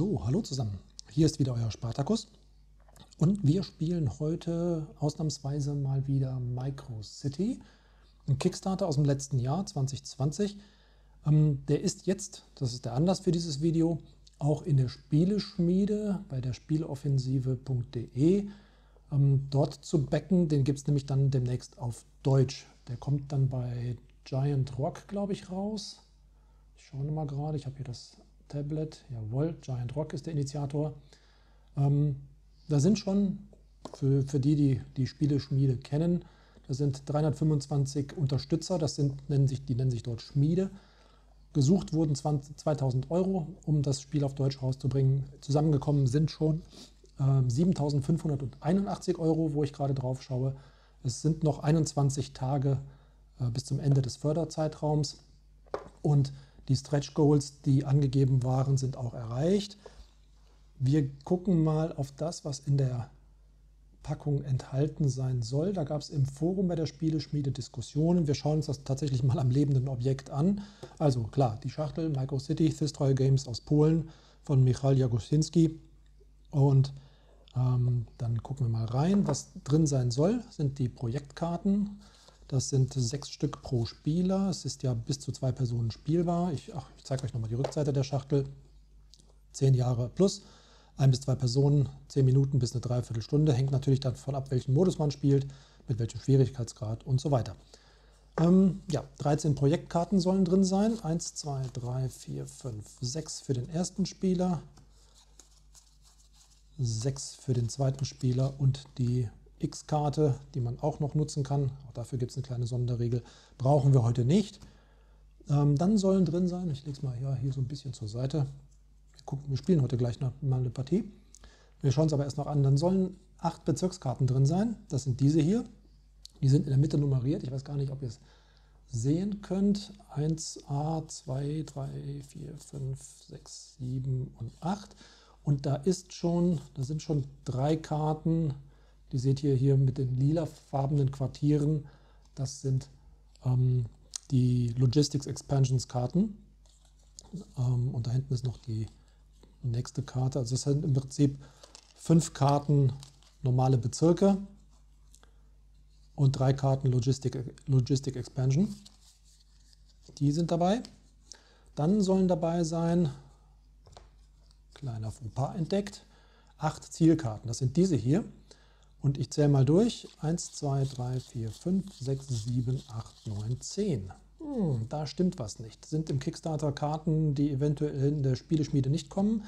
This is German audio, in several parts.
So, hallo zusammen. Hier ist wieder euer Spartacus und wir spielen heute ausnahmsweise mal wieder Micro City, ein Kickstarter aus dem letzten Jahr 2020. Ähm, der ist jetzt, das ist der Anlass für dieses Video, auch in der Spieleschmiede bei der Spieleoffensive.de ähm, dort zu backen. Den gibt es nämlich dann demnächst auf Deutsch. Der kommt dann bei Giant Rock, glaube ich, raus. Ich schaue mal gerade, ich habe hier das Tablet, jawohl, Giant Rock ist der Initiator. Ähm, da sind schon, für, für die, die die Spieleschmiede kennen, da sind 325 Unterstützer, das sind, nennen sich, die nennen sich dort Schmiede. Gesucht wurden 20, 2000 Euro, um das Spiel auf Deutsch rauszubringen. Zusammengekommen sind schon äh, 7581 Euro, wo ich gerade drauf schaue. Es sind noch 21 Tage äh, bis zum Ende des Förderzeitraums. Und die Stretch Goals, die angegeben waren, sind auch erreicht. Wir gucken mal auf das, was in der Packung enthalten sein soll. Da gab es im Forum bei der Spieleschmiede Diskussionen. Wir schauen uns das tatsächlich mal am lebenden Objekt an. Also klar, die Schachtel Micro City Thistroy Games aus Polen von Michal Jagosinski. Und ähm, dann gucken wir mal rein. Was drin sein soll, sind die Projektkarten. Das sind sechs Stück pro Spieler. Es ist ja bis zu zwei Personen spielbar. Ich, ich zeige euch nochmal die Rückseite der Schachtel. Zehn Jahre plus, ein bis zwei Personen, zehn Minuten bis eine Dreiviertelstunde. Hängt natürlich davon ab, welchen Modus man spielt, mit welchem Schwierigkeitsgrad und so weiter. Ähm, ja, 13 Projektkarten sollen drin sein. 1, 2, 3, 4, 5, 6 für den ersten Spieler, 6 für den zweiten Spieler und die X-Karte, die man auch noch nutzen kann. Auch dafür gibt es eine kleine Sonderregel. Brauchen wir heute nicht. Ähm, dann sollen drin sein, ich lege es mal hier, hier so ein bisschen zur Seite. Wir, gucken, wir spielen heute gleich noch mal eine Partie. Wir schauen es aber erst noch an. Dann sollen acht Bezirkskarten drin sein. Das sind diese hier. Die sind in der Mitte nummeriert. Ich weiß gar nicht, ob ihr es sehen könnt. 1a, 2, 3, 4, 5, 6, 7 und 8. Und da ist schon, da sind schon drei Karten die seht ihr hier mit den lilafarbenen Quartieren. Das sind ähm, die Logistics Expansions Karten. Ähm, und da hinten ist noch die nächste Karte. Also es sind im Prinzip fünf Karten normale Bezirke und drei Karten Logistic, Logistic Expansion. Die sind dabei. Dann sollen dabei sein, kleiner Fauxpas entdeckt, acht Zielkarten. Das sind diese hier. Und ich zähle mal durch. 1, 2, 3, 4, 5, 6, 7, 8, 9, 10. Hm, da stimmt was nicht. Sind im Kickstarter Karten, die eventuell in der Spieleschmiede nicht kommen?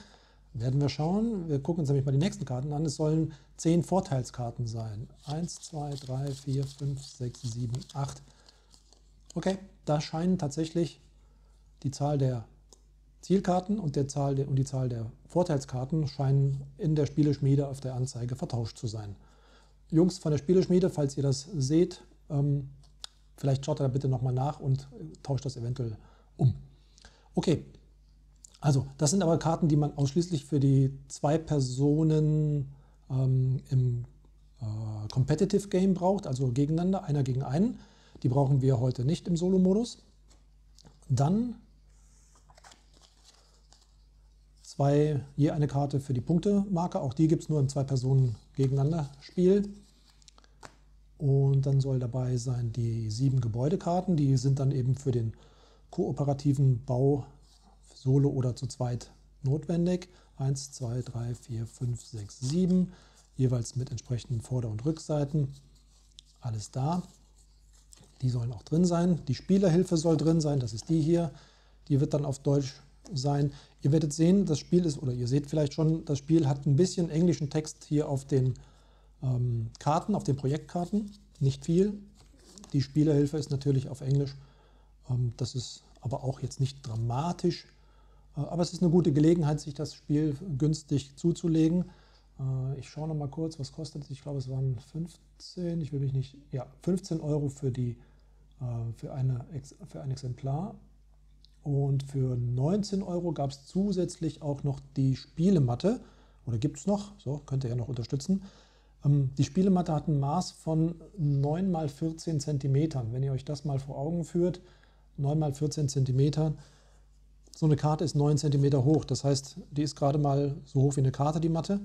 Werden wir schauen. Wir gucken uns nämlich mal die nächsten Karten an. Es sollen 10 Vorteilskarten sein. 1, 2, 3, 4, 5, 6, 7, 8. Okay, da scheinen tatsächlich die Zahl der Zielkarten und, der Zahl der, und die Zahl der Vorteilskarten scheinen in der Spieleschmiede auf der Anzeige vertauscht zu sein. Jungs von der Spieleschmiede, falls ihr das seht, ähm, vielleicht schaut da bitte nochmal nach und tauscht das eventuell um. Okay, also das sind aber Karten, die man ausschließlich für die zwei Personen ähm, im äh, Competitive Game braucht, also gegeneinander, einer gegen einen. Die brauchen wir heute nicht im Solo-Modus. Dann zwei, je eine Karte für die Punktemarke. Auch die gibt es nur im Zwei-Personen-Gegeneinander-Spiel. Und dann soll dabei sein die sieben Gebäudekarten. Die sind dann eben für den kooperativen Bau solo oder zu zweit notwendig. 1, 2, 3, 4, 5, 6, 7. Jeweils mit entsprechenden Vorder- und Rückseiten. Alles da. Die sollen auch drin sein. Die Spielerhilfe soll drin sein. Das ist die hier. Die wird dann auf Deutsch sein. Ihr werdet sehen, das Spiel ist, oder ihr seht vielleicht schon, das Spiel hat ein bisschen englischen Text hier auf den ähm, Karten, auf den Projektkarten, nicht viel. Die Spielerhilfe ist natürlich auf Englisch. Ähm, das ist aber auch jetzt nicht dramatisch. Äh, aber es ist eine gute Gelegenheit, sich das Spiel günstig zuzulegen. Äh, ich schaue noch mal kurz, was kostet es. Ich glaube, es waren 15, ich will mich nicht, ja, 15 Euro für, die, äh, für, eine, für ein Exemplar. Und für 19 Euro gab es zusätzlich auch noch die Spielematte. Oder gibt es noch? So, könnt ihr ja noch unterstützen. Ähm, die Spielematte hat ein Maß von 9 x 14 cm. Wenn ihr euch das mal vor Augen führt, 9 x 14 cm, so eine Karte ist 9 cm hoch. Das heißt, die ist gerade mal so hoch wie eine Karte, die Matte.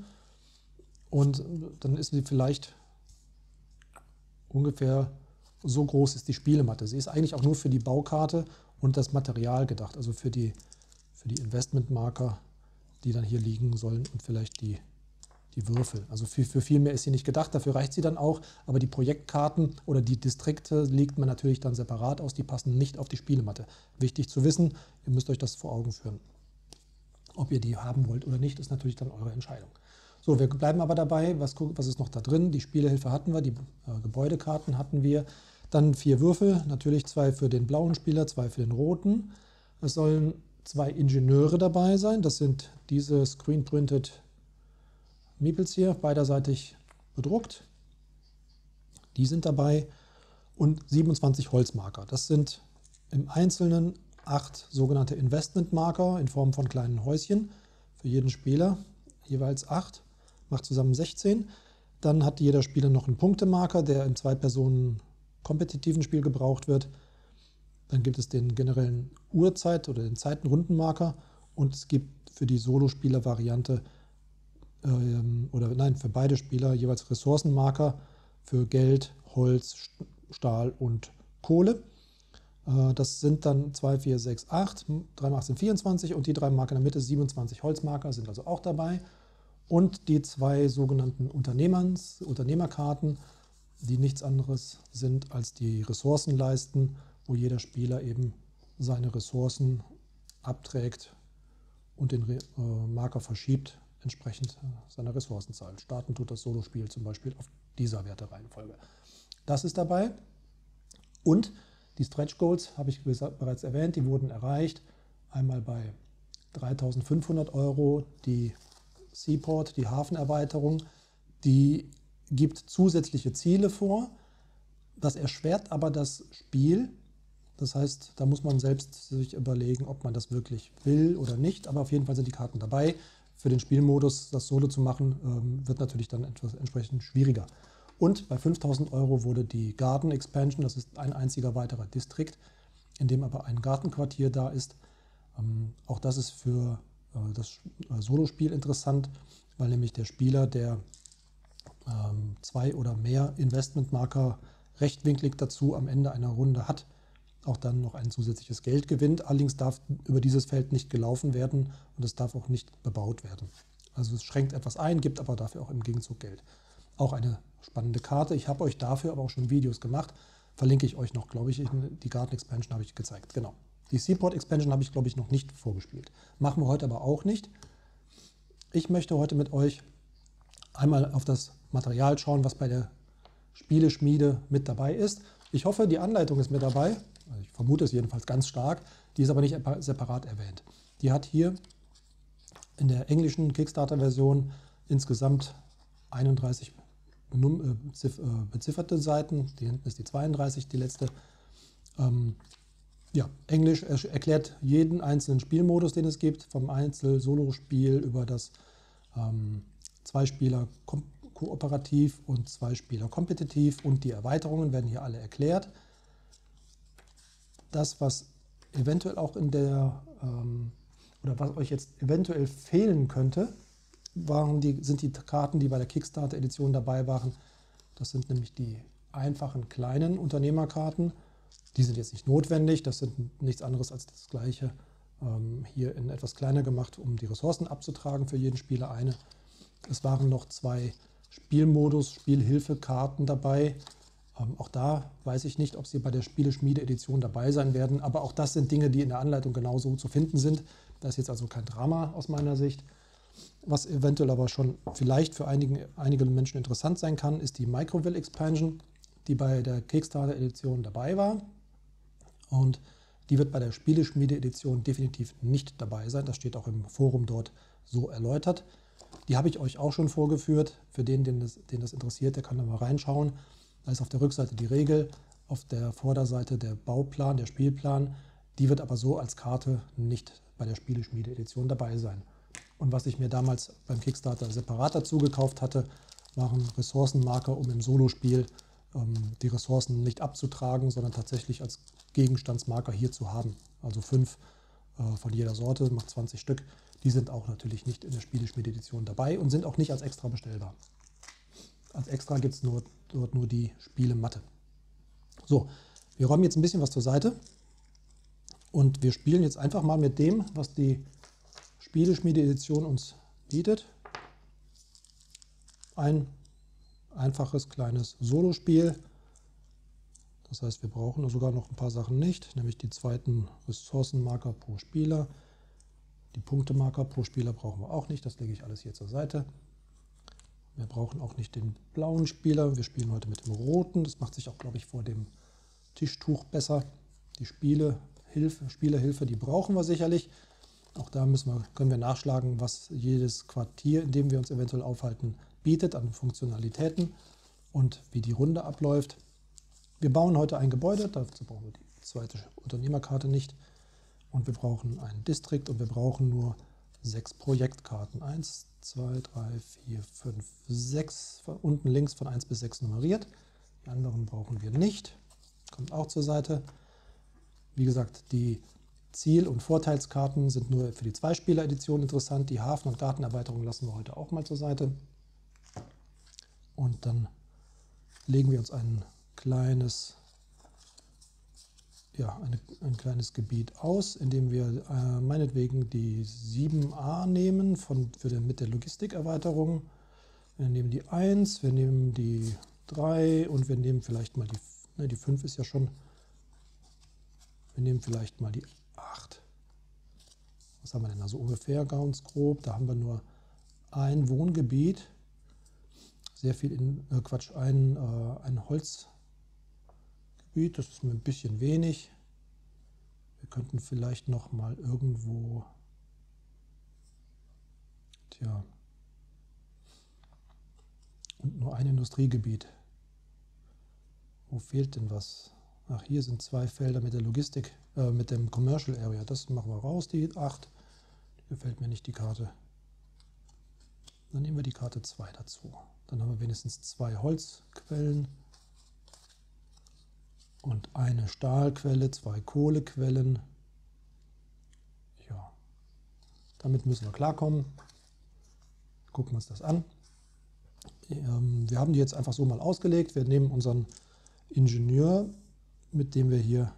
Und dann ist sie vielleicht ungefähr so groß ist die Spielematte. Sie ist eigentlich auch nur für die Baukarte und das Material gedacht, also für die, für die Investmentmarker, die dann hier liegen sollen und vielleicht die, die Würfel. Also für, für viel mehr ist sie nicht gedacht, dafür reicht sie dann auch, aber die Projektkarten oder die Distrikte legt man natürlich dann separat aus, die passen nicht auf die Spielematte. Wichtig zu wissen, ihr müsst euch das vor Augen führen. Ob ihr die haben wollt oder nicht, ist natürlich dann eure Entscheidung. So, wir bleiben aber dabei. Was, was ist noch da drin? Die Spielehilfe hatten wir, die äh, Gebäudekarten hatten wir. Dann vier Würfel, natürlich zwei für den blauen Spieler, zwei für den roten. Es sollen zwei Ingenieure dabei sein. Das sind diese Screen-Printed Meeples hier, beiderseitig bedruckt. Die sind dabei. Und 27 Holzmarker. Das sind im Einzelnen acht sogenannte Investmentmarker in Form von kleinen Häuschen für jeden Spieler, jeweils acht macht zusammen 16. Dann hat jeder Spieler noch einen Punktemarker, der im Zwei-Personen kompetitiven Spiel gebraucht wird. Dann gibt es den generellen Uhrzeit- oder den Zeitenrundenmarker und es gibt für die Solospieler-Variante ähm, oder nein, für beide Spieler jeweils Ressourcenmarker für Geld, Holz, Stahl und Kohle. Äh, das sind dann 2, 4, 6, 8, 3 mal 8 sind 24 und die drei Marker in der Mitte, 27 Holzmarker, sind also auch dabei und die zwei sogenannten Unternehmers, Unternehmerkarten, die nichts anderes sind als die Ressourcenleisten, wo jeder Spieler eben seine Ressourcen abträgt und den äh, Marker verschiebt, entsprechend seiner Ressourcenzahl. Starten tut das Solospiel zum Beispiel auf dieser Wertereihenfolge. Das ist dabei. Und die Stretch Goals habe ich bereits erwähnt, die wurden erreicht. Einmal bei 3500 Euro die Seaport, die Hafenerweiterung, die gibt zusätzliche Ziele vor. Das erschwert aber das Spiel. Das heißt, da muss man selbst sich überlegen, ob man das wirklich will oder nicht. Aber auf jeden Fall sind die Karten dabei. Für den Spielmodus das Solo zu machen, ähm, wird natürlich dann etwas entsprechend schwieriger. Und bei 5000 Euro wurde die Garden Expansion, das ist ein einziger weiterer Distrikt, in dem aber ein Gartenquartier da ist. Ähm, auch das ist für das äh, Solospiel interessant, weil nämlich der Spieler, der ähm, zwei oder mehr Investmentmarker rechtwinklig dazu am Ende einer Runde hat, auch dann noch ein zusätzliches Geld gewinnt. Allerdings darf über dieses Feld nicht gelaufen werden und es darf auch nicht bebaut werden. Also es schränkt etwas ein, gibt aber dafür auch im Gegenzug Geld. Auch eine spannende Karte. Ich habe euch dafür aber auch schon Videos gemacht. Verlinke ich euch noch, glaube ich. Die Garden Expansion habe ich gezeigt. Genau. Die Seaport Expansion habe ich, glaube ich, noch nicht vorgespielt. Machen wir heute aber auch nicht. Ich möchte heute mit euch einmal auf das Material schauen, was bei der Spieleschmiede mit dabei ist. Ich hoffe, die Anleitung ist mit dabei. Also ich vermute es jedenfalls ganz stark. Die ist aber nicht separat erwähnt. Die hat hier in der englischen Kickstarter-Version insgesamt 31 äh, äh, bezifferte Seiten. Die hinten ist die 32, die letzte. Ähm, ja, Englisch erklärt jeden einzelnen Spielmodus, den es gibt, vom Einzel-Solo-Spiel über das ähm, Zwei-Spieler-Kooperativ und Zwei-Spieler-Kompetitiv und die Erweiterungen werden hier alle erklärt. Das, was eventuell auch in der, ähm, oder was euch jetzt eventuell fehlen könnte, waren die, sind die Karten, die bei der Kickstarter-Edition dabei waren. Das sind nämlich die einfachen kleinen Unternehmerkarten die sind jetzt nicht notwendig, das sind nichts anderes als das gleiche ähm, hier in etwas kleiner gemacht, um die Ressourcen abzutragen für jeden Spieler eine. Es waren noch zwei Spielmodus, Spielhilfekarten dabei. Ähm, auch da weiß ich nicht, ob sie bei der Spieleschmiede-Edition dabei sein werden, aber auch das sind Dinge, die in der Anleitung genauso zu finden sind. Da ist jetzt also kein Drama aus meiner Sicht. Was eventuell aber schon vielleicht für einige, einige Menschen interessant sein kann, ist die Microville Expansion, die bei der Kickstarter-Edition dabei war. Und die wird bei der Spieleschmiede-Edition definitiv nicht dabei sein. Das steht auch im Forum dort so erläutert. Die habe ich euch auch schon vorgeführt. Für den, den das, den das interessiert, der kann da mal reinschauen. Da ist auf der Rückseite die Regel, auf der Vorderseite der Bauplan, der Spielplan. Die wird aber so als Karte nicht bei der Spieleschmiede-Edition dabei sein. Und was ich mir damals beim Kickstarter separat dazu gekauft hatte, waren Ressourcenmarker, um im Solospiel ähm, die Ressourcen nicht abzutragen, sondern tatsächlich als Gegenstandsmarker hier zu haben. Also fünf äh, von jeder Sorte, macht 20 Stück. Die sind auch natürlich nicht in der Spieleschmiede-Edition dabei und sind auch nicht als extra bestellbar. Als extra gibt es nur, dort nur die Spielematte. So, wir räumen jetzt ein bisschen was zur Seite und wir spielen jetzt einfach mal mit dem, was die Spieleschmiede-Edition uns bietet. Ein einfaches kleines Solospiel. Das heißt, wir brauchen sogar noch ein paar Sachen nicht, nämlich die zweiten Ressourcenmarker pro Spieler. Die Punktemarker pro Spieler brauchen wir auch nicht, das lege ich alles hier zur Seite. Wir brauchen auch nicht den blauen Spieler, wir spielen heute mit dem roten. Das macht sich auch, glaube ich, vor dem Tischtuch besser. Die Spielehilfe, Spielerhilfe, die brauchen wir sicherlich. Auch da müssen wir, können wir nachschlagen, was jedes Quartier, in dem wir uns eventuell aufhalten, bietet an Funktionalitäten und wie die Runde abläuft. Wir bauen heute ein Gebäude, dazu brauchen wir die zweite Unternehmerkarte nicht. Und wir brauchen einen Distrikt und wir brauchen nur sechs Projektkarten. Eins, zwei, drei, vier, fünf, sechs. Unten links von 1 bis 6 nummeriert. Die anderen brauchen wir nicht. Kommt auch zur Seite. Wie gesagt, die Ziel- und Vorteilskarten sind nur für die Zweispieler-Edition interessant. Die Hafen- und Gartenerweiterung lassen wir heute auch mal zur Seite. Und dann legen wir uns ein kleines ja, eine, ein kleines Gebiet aus, in dem wir äh, meinetwegen die 7a nehmen von, für den, mit der Logistikerweiterung. Wir nehmen die 1, wir nehmen die 3 und wir nehmen vielleicht mal die, ne, die 5 ist ja schon, wir nehmen vielleicht mal die 8. Was haben wir denn da so ungefähr ganz grob? Da haben wir nur ein Wohngebiet, sehr viel in, äh, Quatsch, ein, äh, ein Holz. Gebiet. Das ist mir ein bisschen wenig. Wir könnten vielleicht noch mal irgendwo, tja, und nur ein Industriegebiet. Wo fehlt denn was? Ach, hier sind zwei Felder mit der Logistik, äh, mit dem Commercial Area. Das machen wir raus, die 8. Die gefällt mir nicht, die Karte. Dann nehmen wir die Karte 2 dazu. Dann haben wir wenigstens zwei Holzquellen und eine Stahlquelle, zwei Kohlequellen. Ja, damit müssen wir klarkommen. Gucken wir uns das an. Ähm, wir haben die jetzt einfach so mal ausgelegt. Wir nehmen unseren Ingenieur, mit dem wir hier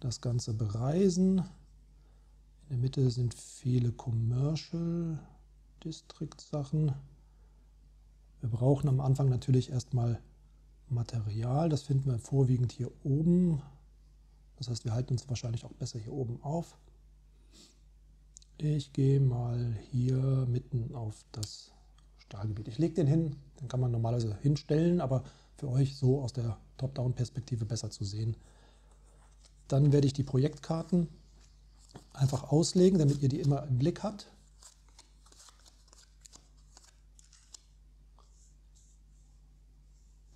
das Ganze bereisen. In der Mitte sind viele Commercial District Sachen. Wir brauchen am Anfang natürlich erstmal Material, das finden wir vorwiegend hier oben. Das heißt, wir halten uns wahrscheinlich auch besser hier oben auf. Ich gehe mal hier mitten auf das Stahlgebiet. Ich lege den hin, den kann man normalerweise hinstellen, aber für euch so aus der Top-Down-Perspektive besser zu sehen. Dann werde ich die Projektkarten einfach auslegen, damit ihr die immer im Blick habt.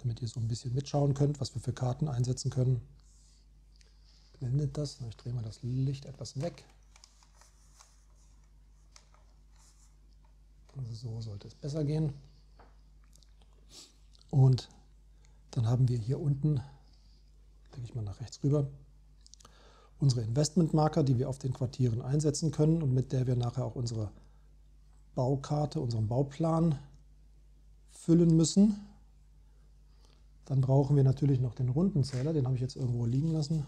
Damit ihr so ein bisschen mitschauen könnt, was wir für Karten einsetzen können. Blendet das. Ich drehe mal das Licht etwas weg. Also so sollte es besser gehen. Und dann haben wir hier unten, lege ich mal nach rechts rüber, unsere Investmentmarker, die wir auf den Quartieren einsetzen können und mit der wir nachher auch unsere Baukarte, unseren Bauplan füllen müssen. Dann brauchen wir natürlich noch den Rundenzähler, den habe ich jetzt irgendwo liegen lassen.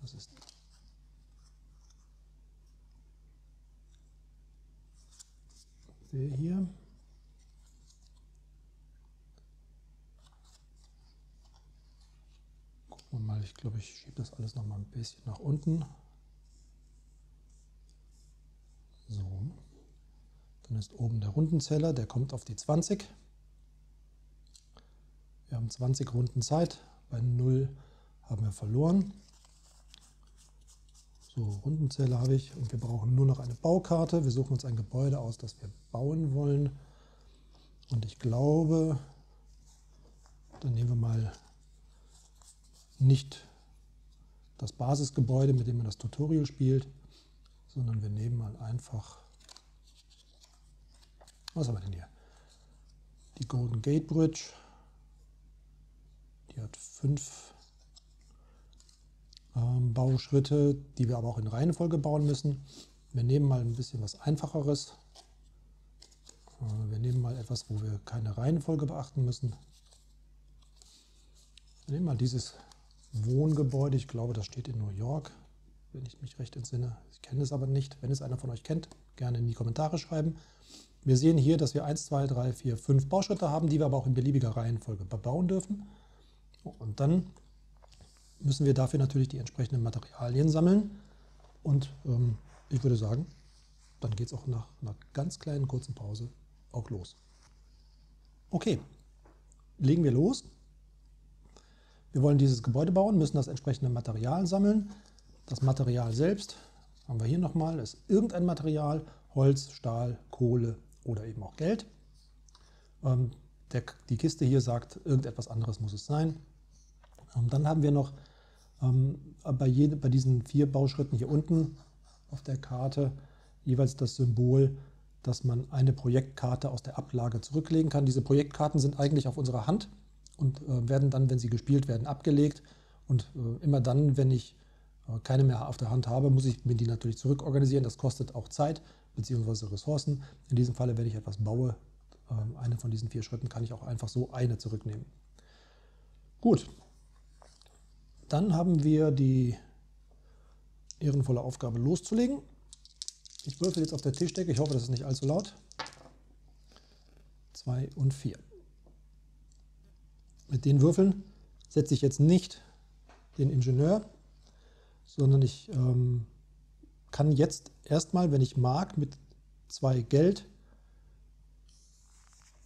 Das ist der hier. Gucken wir mal, ich glaube, ich schiebe das alles noch mal ein bisschen nach unten. So. Ist oben der Rundenzähler, der kommt auf die 20. Wir haben 20 Runden Zeit, bei 0 haben wir verloren. So, Rundenzähler habe ich und wir brauchen nur noch eine Baukarte. Wir suchen uns ein Gebäude aus, das wir bauen wollen. Und ich glaube, dann nehmen wir mal nicht das Basisgebäude, mit dem man das Tutorial spielt, sondern wir nehmen mal einfach was haben wir denn hier? Die Golden Gate Bridge. Die hat fünf ähm, Bauschritte, die wir aber auch in Reihenfolge bauen müssen. Wir nehmen mal ein bisschen was Einfacheres. Äh, wir nehmen mal etwas, wo wir keine Reihenfolge beachten müssen. Wir nehmen mal dieses Wohngebäude. Ich glaube, das steht in New York, wenn ich mich recht entsinne. Ich kenne es aber nicht. Wenn es einer von euch kennt, gerne in die Kommentare schreiben. Wir sehen hier, dass wir 1, 2, 3, 4, 5 Bauschritte haben, die wir aber auch in beliebiger Reihenfolge bebauen dürfen. Und dann müssen wir dafür natürlich die entsprechenden Materialien sammeln. Und ähm, ich würde sagen, dann geht es auch nach einer ganz kleinen kurzen Pause auch los. Okay, legen wir los. Wir wollen dieses Gebäude bauen, müssen das entsprechende Material sammeln. Das Material selbst, haben wir hier nochmal, ist irgendein Material, Holz, Stahl, Kohle oder eben auch Geld. Ähm, der, die Kiste hier sagt, irgendetwas anderes muss es sein. Ähm, dann haben wir noch ähm, bei, jede, bei diesen vier Bauschritten hier unten auf der Karte jeweils das Symbol, dass man eine Projektkarte aus der Ablage zurücklegen kann. Diese Projektkarten sind eigentlich auf unserer Hand und äh, werden dann, wenn sie gespielt werden, abgelegt. Und äh, immer dann, wenn ich keine mehr auf der Hand habe, muss ich mir die natürlich zurückorganisieren. Das kostet auch Zeit bzw. Ressourcen. In diesem Falle, wenn ich etwas baue, ähm, eine von diesen vier Schritten, kann ich auch einfach so eine zurücknehmen. Gut, dann haben wir die ehrenvolle Aufgabe loszulegen. Ich würfel jetzt auf der Tischdecke, ich hoffe, das ist nicht allzu laut. 2 und 4. Mit den Würfeln setze ich jetzt nicht den Ingenieur, sondern ich ähm, kann jetzt erstmal, wenn ich mag, mit zwei Geld,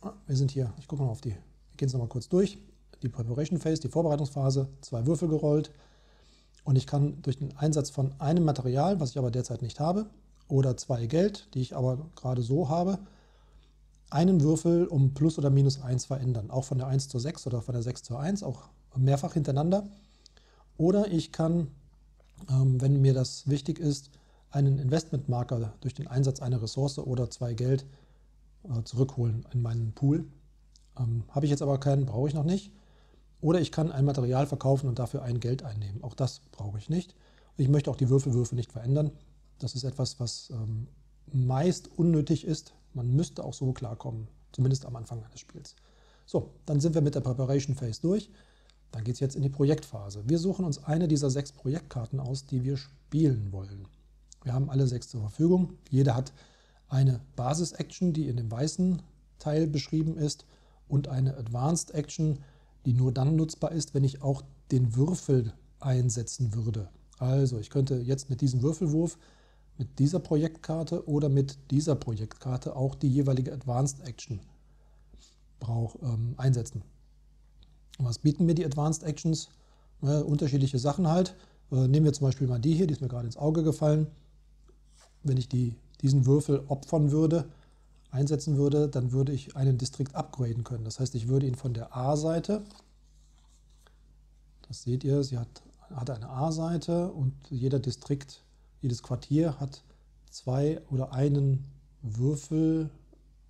ah, wir sind hier, ich gucke mal auf die, wir gehen es nochmal kurz durch, die Preparation Phase, die Vorbereitungsphase, zwei Würfel gerollt und ich kann durch den Einsatz von einem Material, was ich aber derzeit nicht habe, oder zwei Geld, die ich aber gerade so habe, einen Würfel um plus oder minus 1 verändern. Auch von der 1 zur 6 oder von der 6 zur 1, auch mehrfach hintereinander. Oder ich kann, wenn mir das wichtig ist, einen Investmentmarker durch den Einsatz einer Ressource oder zwei Geld äh, zurückholen in meinen Pool. Ähm, Habe ich jetzt aber keinen, brauche ich noch nicht. Oder ich kann ein Material verkaufen und dafür ein Geld einnehmen. Auch das brauche ich nicht. Ich möchte auch die Würfelwürfe nicht verändern. Das ist etwas, was ähm, meist unnötig ist. Man müsste auch so klarkommen, zumindest am Anfang eines Spiels. So, dann sind wir mit der Preparation Phase durch. Dann geht es jetzt in die Projektphase. Wir suchen uns eine dieser sechs Projektkarten aus, die wir spielen wollen. Wir haben alle sechs zur Verfügung. Jeder hat eine Basis-Action, die in dem weißen Teil beschrieben ist, und eine Advanced Action, die nur dann nutzbar ist, wenn ich auch den Würfel einsetzen würde. Also ich könnte jetzt mit diesem Würfelwurf, mit dieser Projektkarte oder mit dieser Projektkarte auch die jeweilige Advanced Action ähm, einsetzen. Was bieten mir die Advanced Actions? Äh, unterschiedliche Sachen halt. Äh, nehmen wir zum Beispiel mal die hier, die ist mir gerade ins Auge gefallen. Wenn ich die, diesen Würfel opfern würde, einsetzen würde, dann würde ich einen Distrikt upgraden können. Das heißt, ich würde ihn von der A-Seite, das seht ihr, sie hat, hat eine A-Seite und jeder Distrikt, jedes Quartier hat zwei oder einen Würfel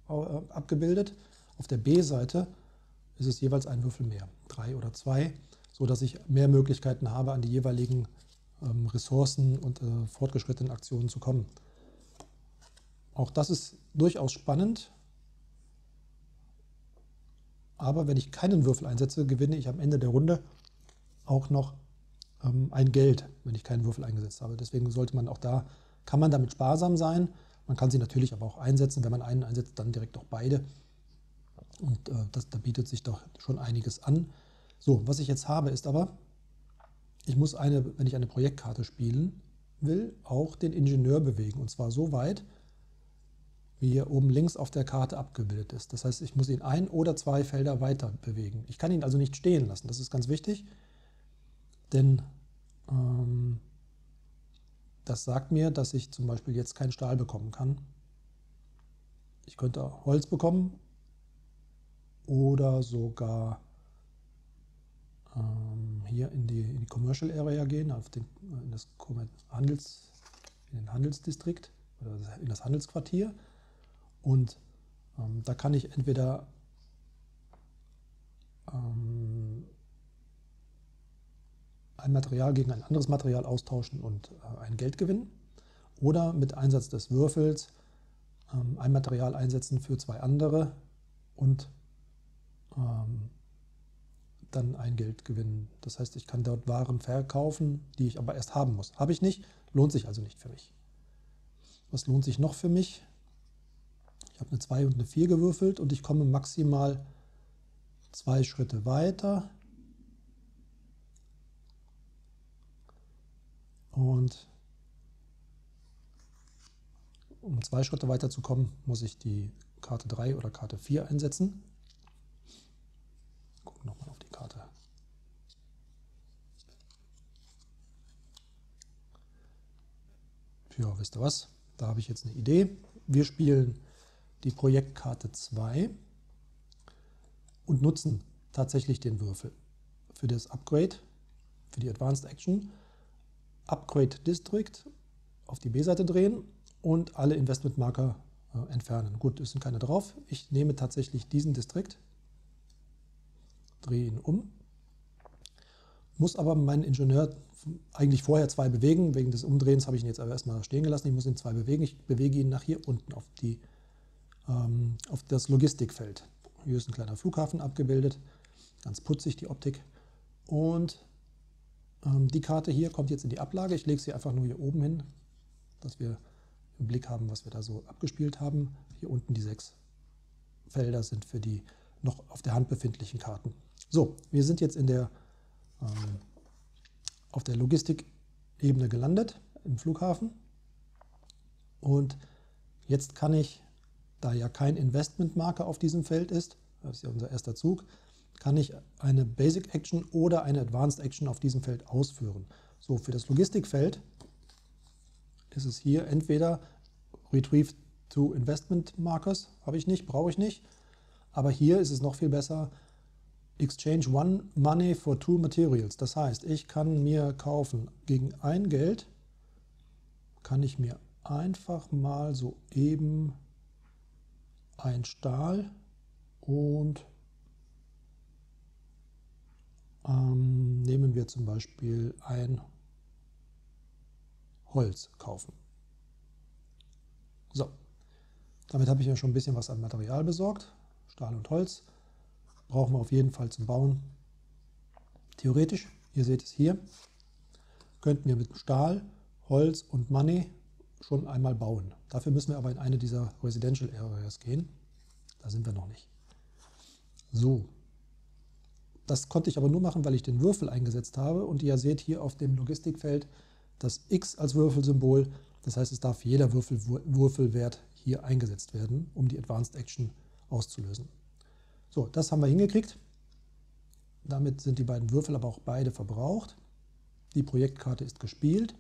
äh, abgebildet. Auf der B-Seite ist es jeweils ein Würfel mehr, drei oder zwei, sodass ich mehr Möglichkeiten habe, an die jeweiligen ähm, Ressourcen und äh, fortgeschrittenen Aktionen zu kommen. Auch das ist durchaus spannend. Aber wenn ich keinen Würfel einsetze, gewinne ich am Ende der Runde auch noch ähm, ein Geld, wenn ich keinen Würfel eingesetzt habe. Deswegen sollte man auch da, kann man damit sparsam sein. Man kann sie natürlich aber auch einsetzen. Wenn man einen einsetzt, dann direkt auch beide. Und äh, das, da bietet sich doch schon einiges an. So, was ich jetzt habe, ist aber, ich muss eine, wenn ich eine Projektkarte spielen will, auch den Ingenieur bewegen. Und zwar so weit, wie hier oben links auf der Karte abgebildet ist. Das heißt, ich muss ihn ein oder zwei Felder weiter bewegen. Ich kann ihn also nicht stehen lassen, das ist ganz wichtig, denn ähm, das sagt mir, dass ich zum Beispiel jetzt keinen Stahl bekommen kann. Ich könnte Holz bekommen oder sogar ähm, hier in die, in die Commercial Area gehen, auf den, in, das Handels, in den Handelsdistrikt oder in das Handelsquartier. Und ähm, da kann ich entweder ähm, ein Material gegen ein anderes Material austauschen und äh, ein Geld gewinnen. Oder mit Einsatz des Würfels ähm, ein Material einsetzen für zwei andere und ähm, dann ein Geld gewinnen. Das heißt, ich kann dort Waren verkaufen, die ich aber erst haben muss. Habe ich nicht, lohnt sich also nicht für mich. Was lohnt sich noch für mich? Ich habe eine 2 und eine 4 gewürfelt und ich komme maximal zwei Schritte weiter. Und um zwei Schritte weiter zu kommen, muss ich die Karte 3 oder Karte 4 einsetzen. Gucken nochmal auf die Karte. Ja, wisst ihr was? Da habe ich jetzt eine Idee. Wir spielen die Projektkarte 2 und nutzen tatsächlich den Würfel für das Upgrade, für die Advanced Action. Upgrade District auf die B-Seite drehen und alle Investmentmarker äh, entfernen. Gut, es sind keine drauf. Ich nehme tatsächlich diesen Distrikt, drehe ihn um, muss aber meinen Ingenieur eigentlich vorher zwei bewegen. Wegen des Umdrehens habe ich ihn jetzt aber erstmal stehen gelassen. Ich muss ihn zwei bewegen. Ich bewege ihn nach hier unten auf, die, ähm, auf das Logistikfeld. Hier ist ein kleiner Flughafen abgebildet. Ganz putzig die Optik. Und ähm, die Karte hier kommt jetzt in die Ablage. Ich lege sie einfach nur hier oben hin, dass wir im Blick haben, was wir da so abgespielt haben. Hier unten die sechs Felder sind für die noch auf der Hand befindlichen Karten. So, wir sind jetzt in der ähm, auf der Logistikebene gelandet im Flughafen. Und jetzt kann ich, da ja kein Investmentmarker auf diesem Feld ist, das ist ja unser erster Zug, kann ich eine Basic Action oder eine Advanced Action auf diesem Feld ausführen. So, für das Logistikfeld ist es hier entweder Retrieve to Investment Markers, habe ich nicht, brauche ich nicht. Aber hier ist es noch viel besser, Exchange one money for two materials. Das heißt, ich kann mir kaufen gegen ein Geld, kann ich mir einfach mal so eben ein Stahl und ähm, nehmen wir zum Beispiel ein Holz kaufen. So, damit habe ich ja schon ein bisschen was an Material besorgt. Stahl und Holz brauchen wir auf jeden Fall zum Bauen. Theoretisch, ihr seht es hier, könnten wir mit Stahl, Holz und Money schon einmal bauen. Dafür müssen wir aber in eine dieser Residential Areas gehen. Da sind wir noch nicht. So, das konnte ich aber nur machen, weil ich den Würfel eingesetzt habe. Und ihr seht hier auf dem Logistikfeld das X als Würfelsymbol. Das heißt, es darf jeder Würfel, Würfelwert hier eingesetzt werden, um die Advanced Action auszulösen. So, das haben wir hingekriegt. Damit sind die beiden Würfel aber auch beide verbraucht. Die Projektkarte ist gespielt.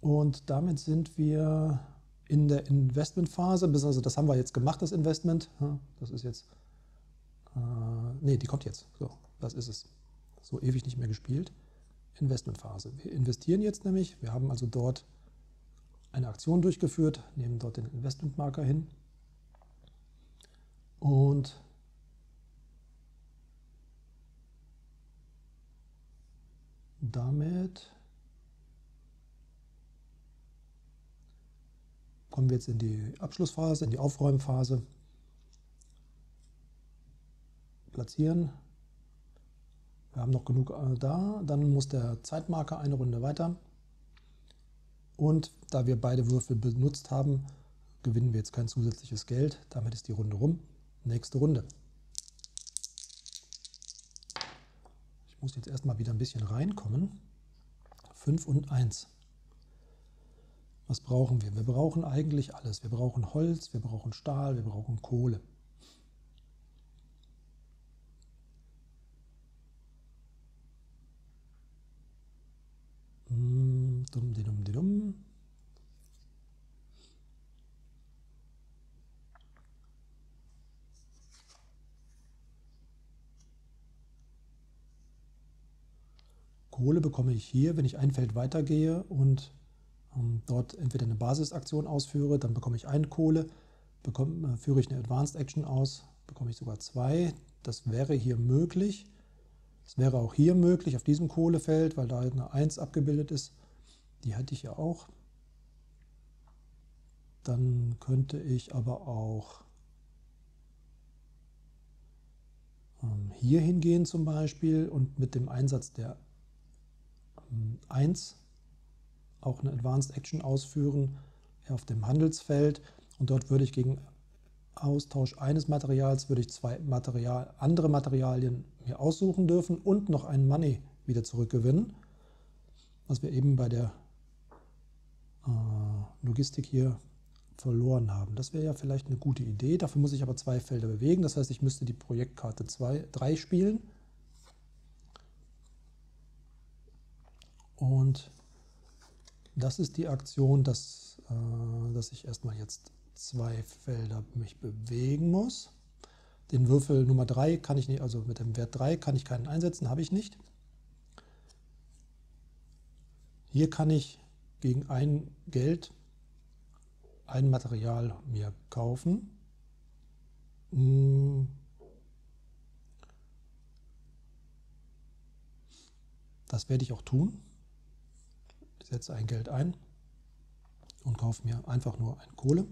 Und damit sind wir in der Investmentphase, also das haben wir jetzt gemacht, das Investment. Das ist jetzt, äh, nee, die kommt jetzt. So, das ist es. So ewig nicht mehr gespielt. Investmentphase. Wir investieren jetzt nämlich, wir haben also dort eine Aktion durchgeführt, nehmen dort den Investmentmarker hin und damit kommen wir jetzt in die Abschlussphase, in die Aufräumphase. Platzieren. Wir haben noch genug äh, da. Dann muss der Zeitmarker eine Runde weiter. Und da wir beide Würfel benutzt haben, gewinnen wir jetzt kein zusätzliches Geld. Damit ist die Runde rum. Nächste Runde. Ich muss jetzt erstmal wieder ein bisschen reinkommen. 5 und 1. Was brauchen wir? Wir brauchen eigentlich alles. Wir brauchen Holz, wir brauchen Stahl, wir brauchen Kohle. Hm, dumm, die dumm, die dumm. Kohle bekomme ich hier, wenn ich ein Feld weitergehe und ähm, dort entweder eine Basisaktion ausführe, dann bekomme ich eine Kohle, bekomme, äh, führe ich eine Advanced Action aus, bekomme ich sogar zwei. Das wäre hier möglich. Das wäre auch hier möglich, auf diesem Kohlefeld, weil da eine 1 abgebildet ist. Die hätte ich ja auch. Dann könnte ich aber auch ähm, hier hingehen zum Beispiel und mit dem Einsatz der 1 ähm, auch eine Advanced Action ausführen auf dem Handelsfeld und dort würde ich gegen Austausch eines Materials würde ich zwei Material, andere Materialien mir aussuchen dürfen und noch ein Money wieder zurückgewinnen, was wir eben bei der äh, Logistik hier verloren haben. Das wäre ja vielleicht eine gute Idee. Dafür muss ich aber zwei Felder bewegen. Das heißt, ich müsste die Projektkarte 3 spielen. Und das ist die Aktion, dass, äh, dass ich erstmal jetzt zwei Felder mich bewegen muss. Den Würfel Nummer 3 kann ich nicht, also mit dem Wert 3 kann ich keinen einsetzen, habe ich nicht. Hier kann ich gegen ein Geld ein Material mir kaufen. Hm. Das werde ich auch tun. Ich setze ein Geld ein und kaufe mir einfach nur ein Kohle.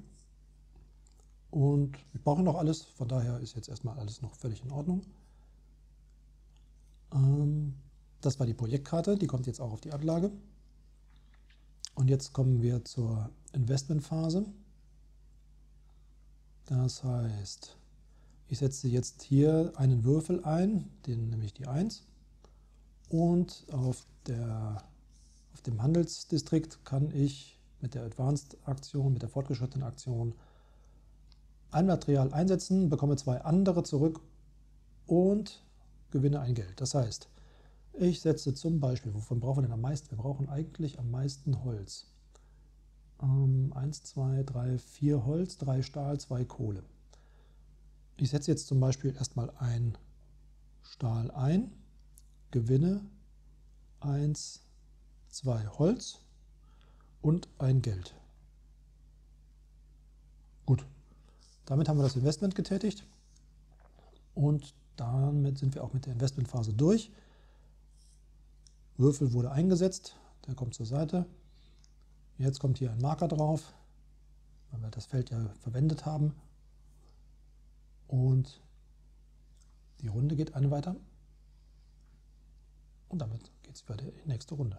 Und ich brauche noch alles, von daher ist jetzt erstmal alles noch völlig in Ordnung. Ähm, das war die Projektkarte, die kommt jetzt auch auf die Ablage. Und jetzt kommen wir zur Investmentphase. Das heißt, ich setze jetzt hier einen Würfel ein, den nämlich die 1. Und auf, der, auf dem Handelsdistrikt kann ich mit der Advanced-Aktion, mit der fortgeschrittenen Aktion ein Material einsetzen, bekomme zwei andere zurück und gewinne ein Geld. Das heißt, ich setze zum Beispiel, wovon brauchen wir denn am meisten? Wir brauchen eigentlich am meisten Holz. Ähm, 1, 2, 3, 4 Holz, 3 Stahl, 2 Kohle. Ich setze jetzt zum Beispiel erstmal ein Stahl ein, gewinne 1, 2 Holz und ein Geld. Gut, damit haben wir das Investment getätigt und damit sind wir auch mit der Investmentphase durch. Würfel wurde eingesetzt, der kommt zur Seite. Jetzt kommt hier ein Marker drauf, weil wir das Feld ja verwendet haben. Und die Runde geht eine weiter. Und damit geht es über die nächste Runde.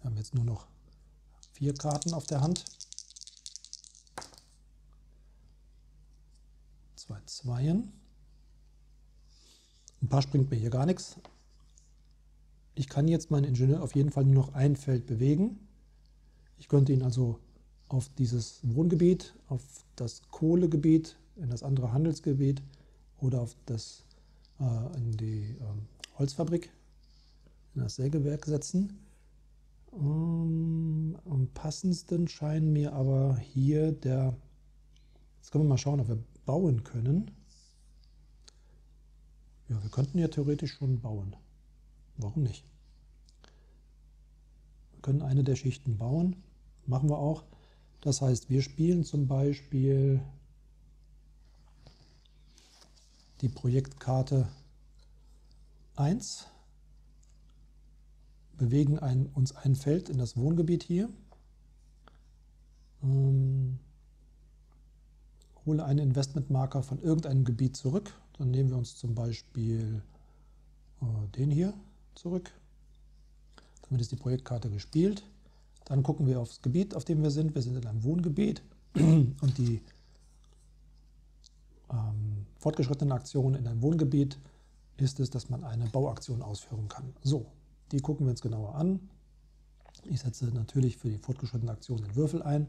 Wir haben jetzt nur noch vier Karten auf der Hand. Zwei Zweien. Ein paar springt mir hier gar nichts. Ich kann jetzt meinen Ingenieur auf jeden Fall nur noch ein Feld bewegen. Ich könnte ihn also auf dieses Wohngebiet, auf das Kohlegebiet, in das andere Handelsgebiet oder auf das, äh, in die äh, Holzfabrik, in das Sägewerk setzen. Um, am passendsten scheinen mir aber hier der, jetzt können wir mal schauen, ob wir bauen können. Ja, wir könnten ja theoretisch schon bauen. Warum nicht? Wir können eine der Schichten bauen. Machen wir auch. Das heißt, wir spielen zum Beispiel die Projektkarte 1, bewegen ein, uns ein Feld in das Wohngebiet hier, ähm, hole einen Investmentmarker von irgendeinem Gebiet zurück. Dann nehmen wir uns zum Beispiel äh, den hier zurück. Damit ist die Projektkarte gespielt. Dann gucken wir aufs Gebiet, auf dem wir sind. Wir sind in einem Wohngebiet und die ähm, fortgeschrittene Aktion in einem Wohngebiet ist es, dass man eine Bauaktion ausführen kann. So, die gucken wir uns genauer an. Ich setze natürlich für die fortgeschrittene Aktion den Würfel ein.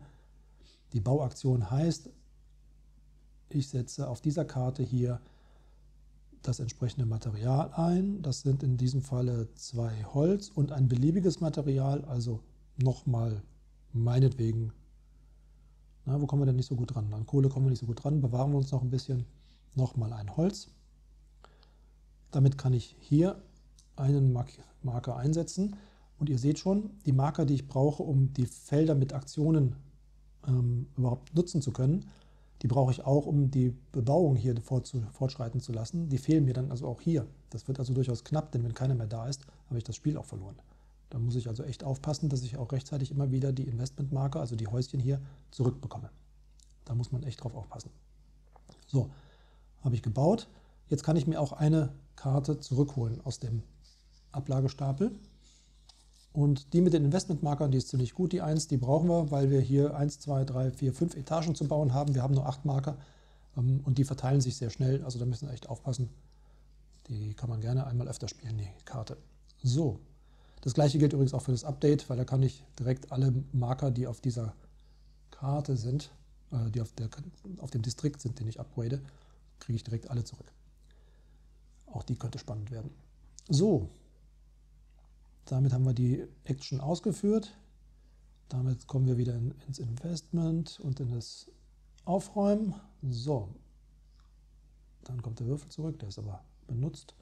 Die Bauaktion heißt, ich setze auf dieser Karte hier das entsprechende Material ein. Das sind in diesem Falle zwei Holz und ein beliebiges Material, also nochmal meinetwegen. Na, wo kommen wir denn nicht so gut dran? An Kohle kommen wir nicht so gut dran, bewahren wir uns noch ein bisschen. Nochmal ein Holz. Damit kann ich hier einen Marker einsetzen. Und ihr seht schon, die Marker, die ich brauche, um die Felder mit Aktionen ähm, überhaupt nutzen zu können, Die brauche ich auch, um die Bebauung hier fortschreiten zu lassen. Die fehlen mir dann also auch hier. Das wird also durchaus knapp, denn wenn keiner mehr da ist, habe ich das Spiel auch verloren. Da muss ich also echt aufpassen, dass ich auch rechtzeitig immer wieder die Investmentmarker, also die Häuschen hier, zurückbekomme. Da muss man echt drauf aufpassen. So, habe ich gebaut. Jetzt kann ich mir auch eine Karte zurückholen aus dem Ablagestapel. Und die mit den Investmentmarkern, die ist ziemlich gut, die 1, die brauchen wir, weil wir hier 1, 2, 3, 4, 5 Etagen zu bauen haben. Wir haben nur 8 Marker ähm, und die verteilen sich sehr schnell, also da müssen wir echt aufpassen. Die kann man gerne einmal öfter spielen, die Karte. So, das gleiche gilt übrigens auch für das Update, weil da kann ich direkt alle Marker, die auf dieser Karte sind, äh, die auf, der, auf dem Distrikt sind, den ich upgrade, kriege ich direkt alle zurück. Auch die könnte spannend werden. So, damit haben wir die Action ausgeführt. Damit kommen wir wieder in, ins Investment und in das Aufräumen. So, dann kommt der Würfel zurück, der ist aber benutzt.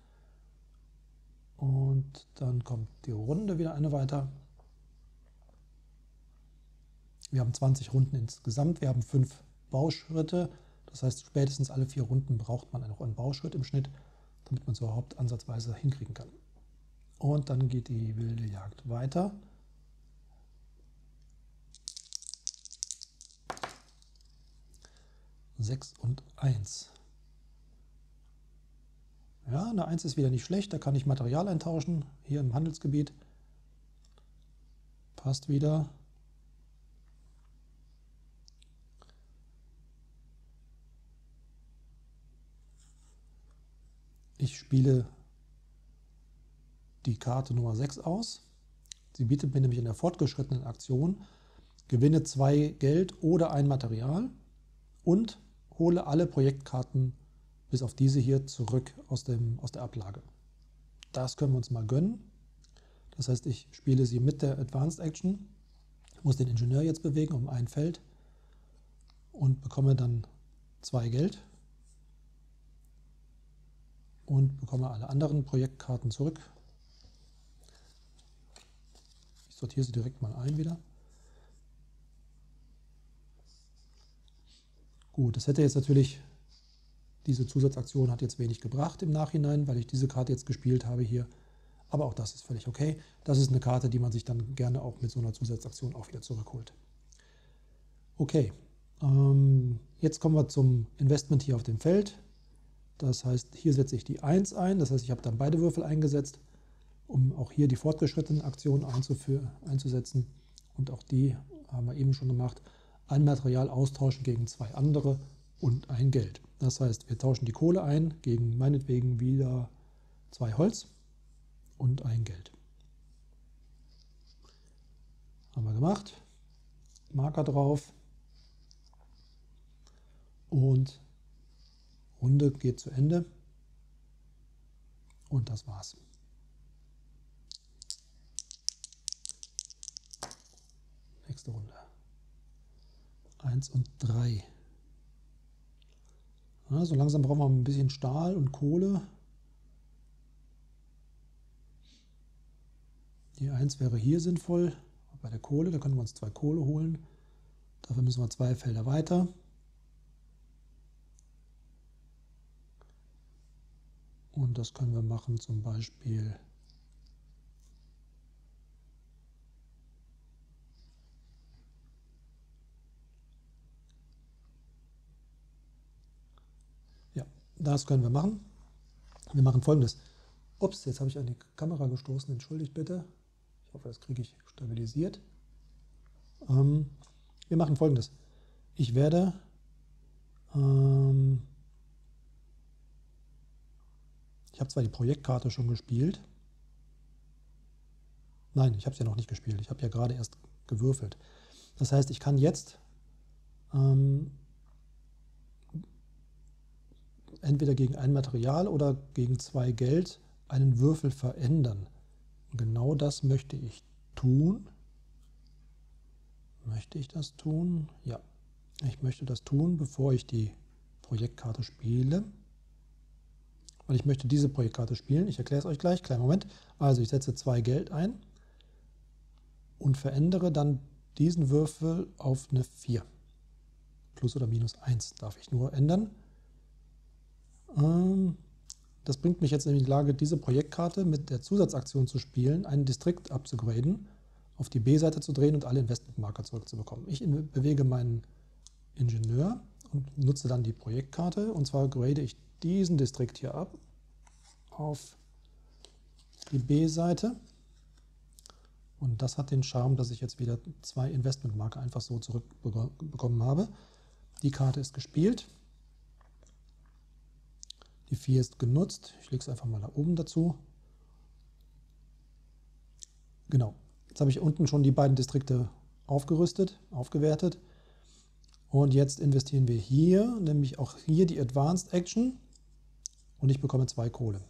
Und dann kommt die Runde wieder eine weiter. Wir haben 20 Runden insgesamt. Wir haben fünf Bauschritte. Das heißt, spätestens alle vier Runden braucht man noch einen Bauschritt im Schnitt, damit man es überhaupt ansatzweise hinkriegen kann. Und dann geht die wilde Jagd weiter. Sechs und eins. Ja, eine 1 ist wieder nicht schlecht, da kann ich Material eintauschen, hier im Handelsgebiet. Passt wieder. Ich spiele die Karte Nummer 6 aus. Sie bietet mir nämlich in der fortgeschrittenen Aktion gewinne zwei Geld oder ein Material und hole alle Projektkarten bis auf diese hier zurück aus, dem, aus der Ablage. Das können wir uns mal gönnen. Das heißt, ich spiele sie mit der Advanced Action, muss den Ingenieur jetzt bewegen um ein Feld und bekomme dann zwei Geld und bekomme alle anderen Projektkarten zurück. Ich sortiere sie direkt mal ein wieder. Gut, das hätte jetzt natürlich diese Zusatzaktion hat jetzt wenig gebracht im Nachhinein, weil ich diese Karte jetzt gespielt habe hier. Aber auch das ist völlig okay. Das ist eine Karte, die man sich dann gerne auch mit so einer Zusatzaktion auch wieder zurückholt. Okay, ähm, jetzt kommen wir zum Investment hier auf dem Feld. Das heißt, hier setze ich die 1 ein. Das heißt, ich habe dann beide Würfel eingesetzt, um auch hier die fortgeschrittenen Aktionen einzusetzen. Und auch die haben wir eben schon gemacht. Ein Material austauschen gegen zwei andere und ein Geld. Das heißt, wir tauschen die Kohle ein gegen meinetwegen wieder zwei Holz und ein Geld. Haben wir gemacht. Marker drauf. Und Runde geht zu Ende. Und das war's. Nächste Runde. Eins und drei. Ja, so langsam brauchen wir ein bisschen Stahl und Kohle. Die 1 wäre hier sinnvoll, bei der Kohle, da können wir uns zwei Kohle holen. Dafür müssen wir zwei Felder weiter. Und das können wir machen zum Beispiel Das können wir machen. Wir machen folgendes. Ups, jetzt habe ich an die Kamera gestoßen. Entschuldigt bitte. Ich hoffe, das kriege ich stabilisiert. Ähm, wir machen folgendes. Ich werde ähm, ich habe zwar die Projektkarte schon gespielt. Nein, ich habe es ja noch nicht gespielt. Ich habe ja gerade erst gewürfelt. Das heißt, ich kann jetzt ähm, entweder gegen ein Material oder gegen zwei Geld einen Würfel verändern. Und genau das möchte ich tun. Möchte ich das tun? Ja, ich möchte das tun, bevor ich die Projektkarte spiele. Weil ich möchte diese Projektkarte spielen. Ich erkläre es euch gleich. Kleinen Moment. Also ich setze zwei Geld ein und verändere dann diesen Würfel auf eine 4. plus oder minus 1 darf ich nur ändern. Ähm, das bringt mich jetzt in die Lage, diese Projektkarte mit der Zusatzaktion zu spielen, einen Distrikt abzugraden, auf die B-Seite zu drehen und alle Investmentmarker zurückzubekommen. Ich bewege meinen Ingenieur und nutze dann die Projektkarte und zwar grade ich diesen Distrikt hier ab auf die B-Seite und das hat den Charme, dass ich jetzt wieder zwei Investmentmarker einfach so zurückbekommen habe. Die Karte ist gespielt. Die 4 ist genutzt. Ich lege es einfach mal da oben dazu. Genau. Jetzt habe ich unten schon die beiden Distrikte aufgerüstet, aufgewertet. Und jetzt investieren wir hier, nämlich auch hier die Advanced Action. Und ich bekomme zwei Kohle.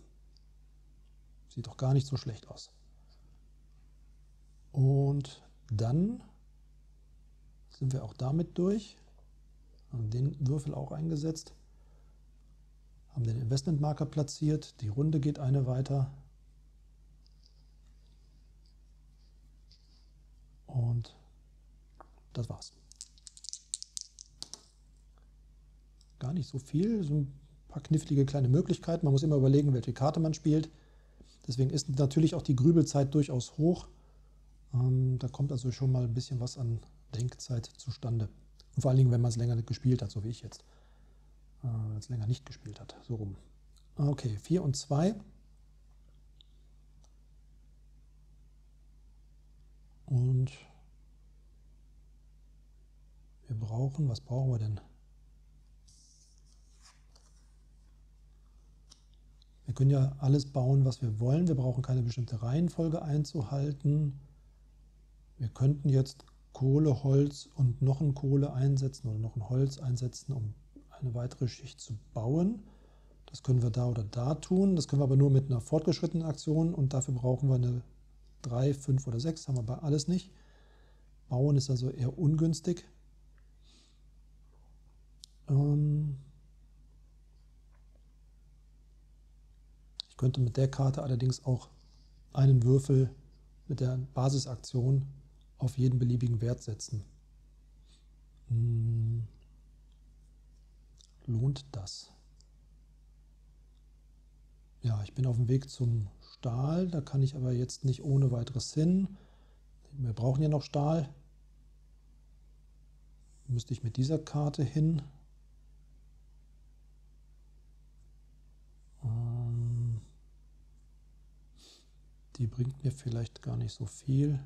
Sieht doch gar nicht so schlecht aus. Und dann sind wir auch damit durch. Haben den Würfel auch eingesetzt. Haben den Investmentmarker platziert. Die Runde geht eine weiter. Und das war's. Gar nicht so viel, so ein paar knifflige kleine Möglichkeiten. Man muss immer überlegen, welche Karte man spielt. Deswegen ist natürlich auch die Grübelzeit durchaus hoch. Ähm, da kommt also schon mal ein bisschen was an Denkzeit zustande. Und vor allen Dingen, wenn man es länger nicht gespielt hat, so wie ich jetzt. Äh, wenn es länger nicht gespielt hat, so rum. Okay, 4 und 2. Und wir brauchen, was brauchen wir denn? Wir können ja alles bauen, was wir wollen. Wir brauchen keine bestimmte Reihenfolge einzuhalten. Wir könnten jetzt Kohle, Holz und noch ein Kohle einsetzen oder noch ein Holz einsetzen, um eine weitere Schicht zu bauen. Das können wir da oder da tun. Das können wir aber nur mit einer fortgeschrittenen Aktion und dafür brauchen wir eine 3, 5 oder 6. Haben wir bei alles nicht. Bauen ist also eher ungünstig. Ähm ich könnte mit der Karte allerdings auch einen Würfel mit der Basisaktion auf jeden beliebigen Wert setzen. Hm. Lohnt das? Ja, ich bin auf dem Weg zum Stahl, da kann ich aber jetzt nicht ohne weiteres hin. Wir brauchen ja noch Stahl. Müsste ich mit dieser Karte hin. Ähm, die bringt mir vielleicht gar nicht so viel.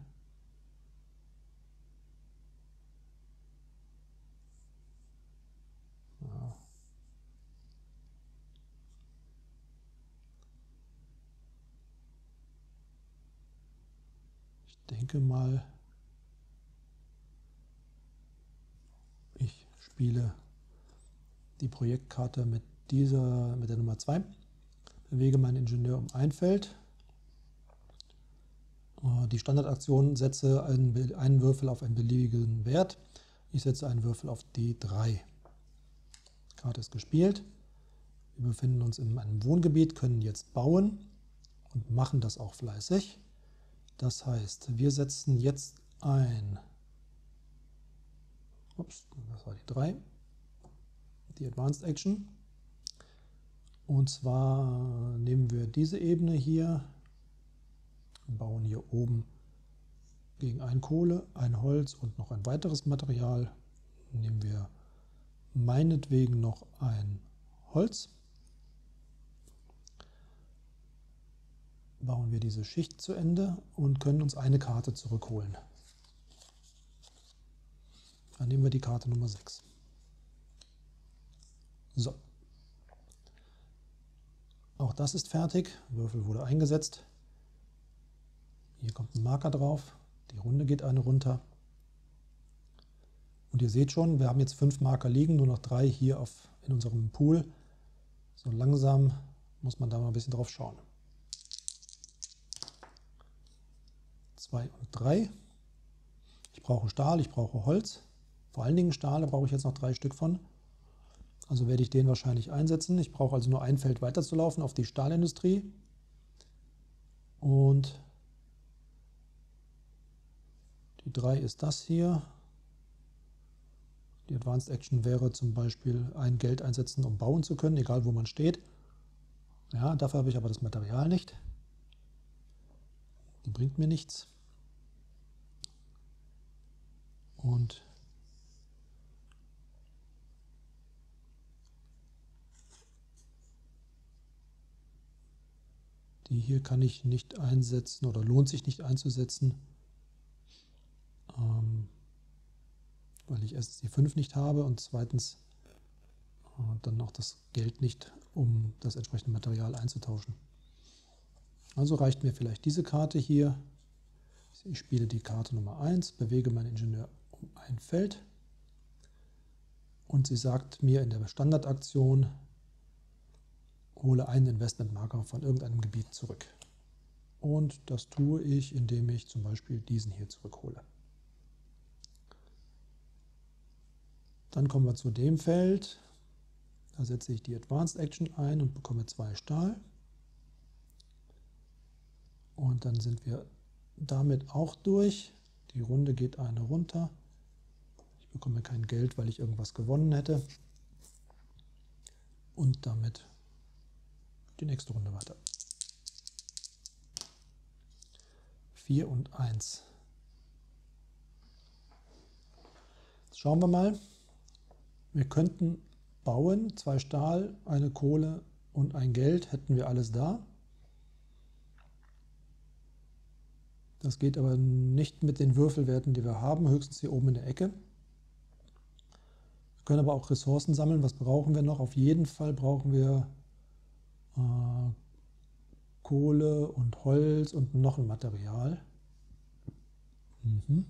Denke mal, ich spiele die Projektkarte mit dieser, mit der Nummer 2, bewege meinen Ingenieur um ein Feld. Äh, die Standardaktion setze einen, einen Würfel auf einen beliebigen Wert. Ich setze einen Würfel auf D3. Karte ist gespielt. Wir befinden uns in einem Wohngebiet, können jetzt bauen und machen das auch fleißig. Das heißt, wir setzen jetzt ein, ups, das war die 3, die Advanced Action. Und zwar nehmen wir diese Ebene hier, bauen hier oben gegen ein Kohle, ein Holz und noch ein weiteres Material. Nehmen wir meinetwegen noch ein Holz. Bauen wir diese Schicht zu Ende und können uns eine Karte zurückholen. Dann nehmen wir die Karte Nummer 6. So. Auch das ist fertig. Würfel wurde eingesetzt. Hier kommt ein Marker drauf. Die Runde geht eine runter. Und ihr seht schon, wir haben jetzt fünf Marker liegen, nur noch drei hier auf, in unserem Pool. So langsam muss man da mal ein bisschen drauf schauen. 2 und 3. Ich brauche Stahl, ich brauche Holz. Vor allen Dingen Stahl, da brauche ich jetzt noch drei Stück von. Also werde ich den wahrscheinlich einsetzen. Ich brauche also nur ein Feld weiterzulaufen auf die Stahlindustrie. Und die 3 ist das hier. Die Advanced Action wäre zum Beispiel ein Geld einsetzen, um bauen zu können, egal wo man steht. Ja, dafür habe ich aber das Material nicht. Die bringt mir nichts. Und die hier kann ich nicht einsetzen oder lohnt sich nicht einzusetzen, ähm, weil ich erstens die 5 nicht habe und zweitens äh, dann noch das Geld nicht, um das entsprechende Material einzutauschen. Also reicht mir vielleicht diese Karte hier. Ich spiele die Karte Nummer 1, bewege meinen Ingenieur um ein Feld und sie sagt mir in der Standardaktion, hole einen Investmentmarker von irgendeinem Gebiet zurück. Und das tue ich, indem ich zum Beispiel diesen hier zurückhole. Dann kommen wir zu dem Feld. Da setze ich die Advanced Action ein und bekomme zwei Stahl. Und dann sind wir damit auch durch. Die Runde geht eine runter. Bekomme kein Geld, weil ich irgendwas gewonnen hätte. Und damit die nächste Runde weiter. 4 und 1. Jetzt schauen wir mal. Wir könnten bauen, zwei Stahl, eine Kohle und ein Geld, hätten wir alles da. Das geht aber nicht mit den Würfelwerten, die wir haben, höchstens hier oben in der Ecke. Wir können aber auch Ressourcen sammeln. Was brauchen wir noch? Auf jeden Fall brauchen wir äh, Kohle und Holz und noch ein Material. Mhm.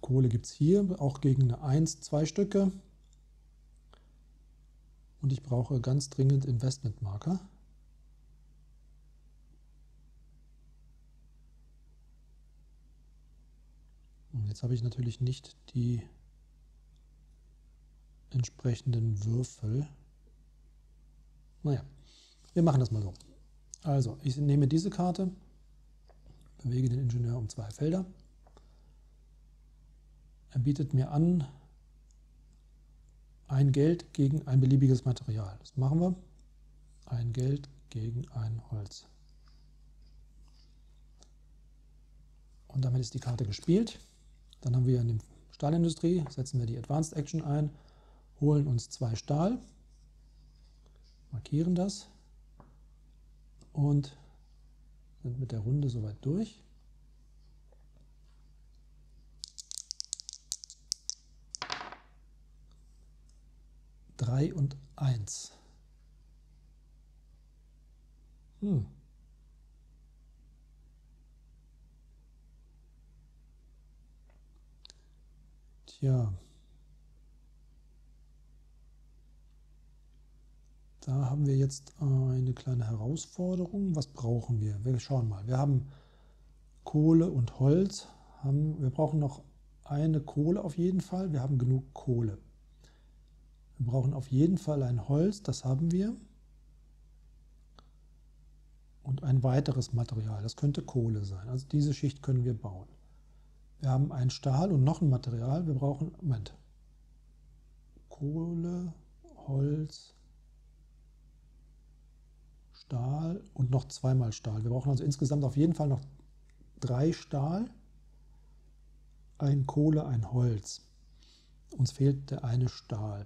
Kohle gibt es hier, auch gegen eine 1, zwei Stücke. Und ich brauche ganz dringend Investmentmarker. Jetzt habe ich natürlich nicht die entsprechenden Würfel. Naja, wir machen das mal so. Also, ich nehme diese Karte, bewege den Ingenieur um zwei Felder. Er bietet mir an, ein Geld gegen ein beliebiges Material. Das machen wir. Ein Geld gegen ein Holz. Und damit ist die Karte gespielt. Dann haben wir in der Stahlindustrie, setzen wir die Advanced Action ein, holen uns zwei Stahl, markieren das und sind mit der Runde soweit durch. Drei und eins. Hm. Tja. Da haben wir jetzt eine kleine Herausforderung. Was brauchen wir? Wir schauen mal. Wir haben Kohle und Holz. Wir brauchen noch eine Kohle auf jeden Fall. Wir haben genug Kohle. Wir brauchen auf jeden Fall ein Holz. Das haben wir. Und ein weiteres Material. Das könnte Kohle sein. Also diese Schicht können wir bauen. Wir haben ein Stahl und noch ein Material. Wir brauchen, Moment, Kohle, Holz, Stahl und noch zweimal Stahl. Wir brauchen also insgesamt auf jeden Fall noch drei Stahl, ein Kohle, ein Holz. Uns fehlt der eine Stahl.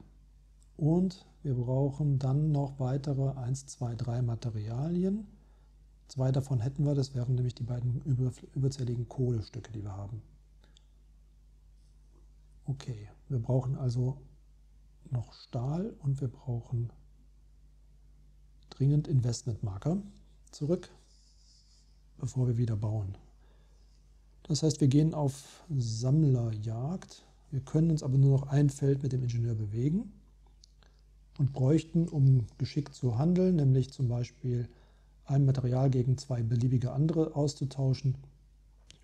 Und wir brauchen dann noch weitere 1, 2, 3 Materialien. Zwei davon hätten wir, das wären nämlich die beiden überzähligen Kohlestücke, die wir haben. Okay, wir brauchen also noch Stahl und wir brauchen dringend Investmentmarker zurück, bevor wir wieder bauen. Das heißt, wir gehen auf Sammlerjagd. Wir können uns aber nur noch ein Feld mit dem Ingenieur bewegen und bräuchten, um geschickt zu handeln, nämlich zum Beispiel ein Material gegen zwei beliebige andere auszutauschen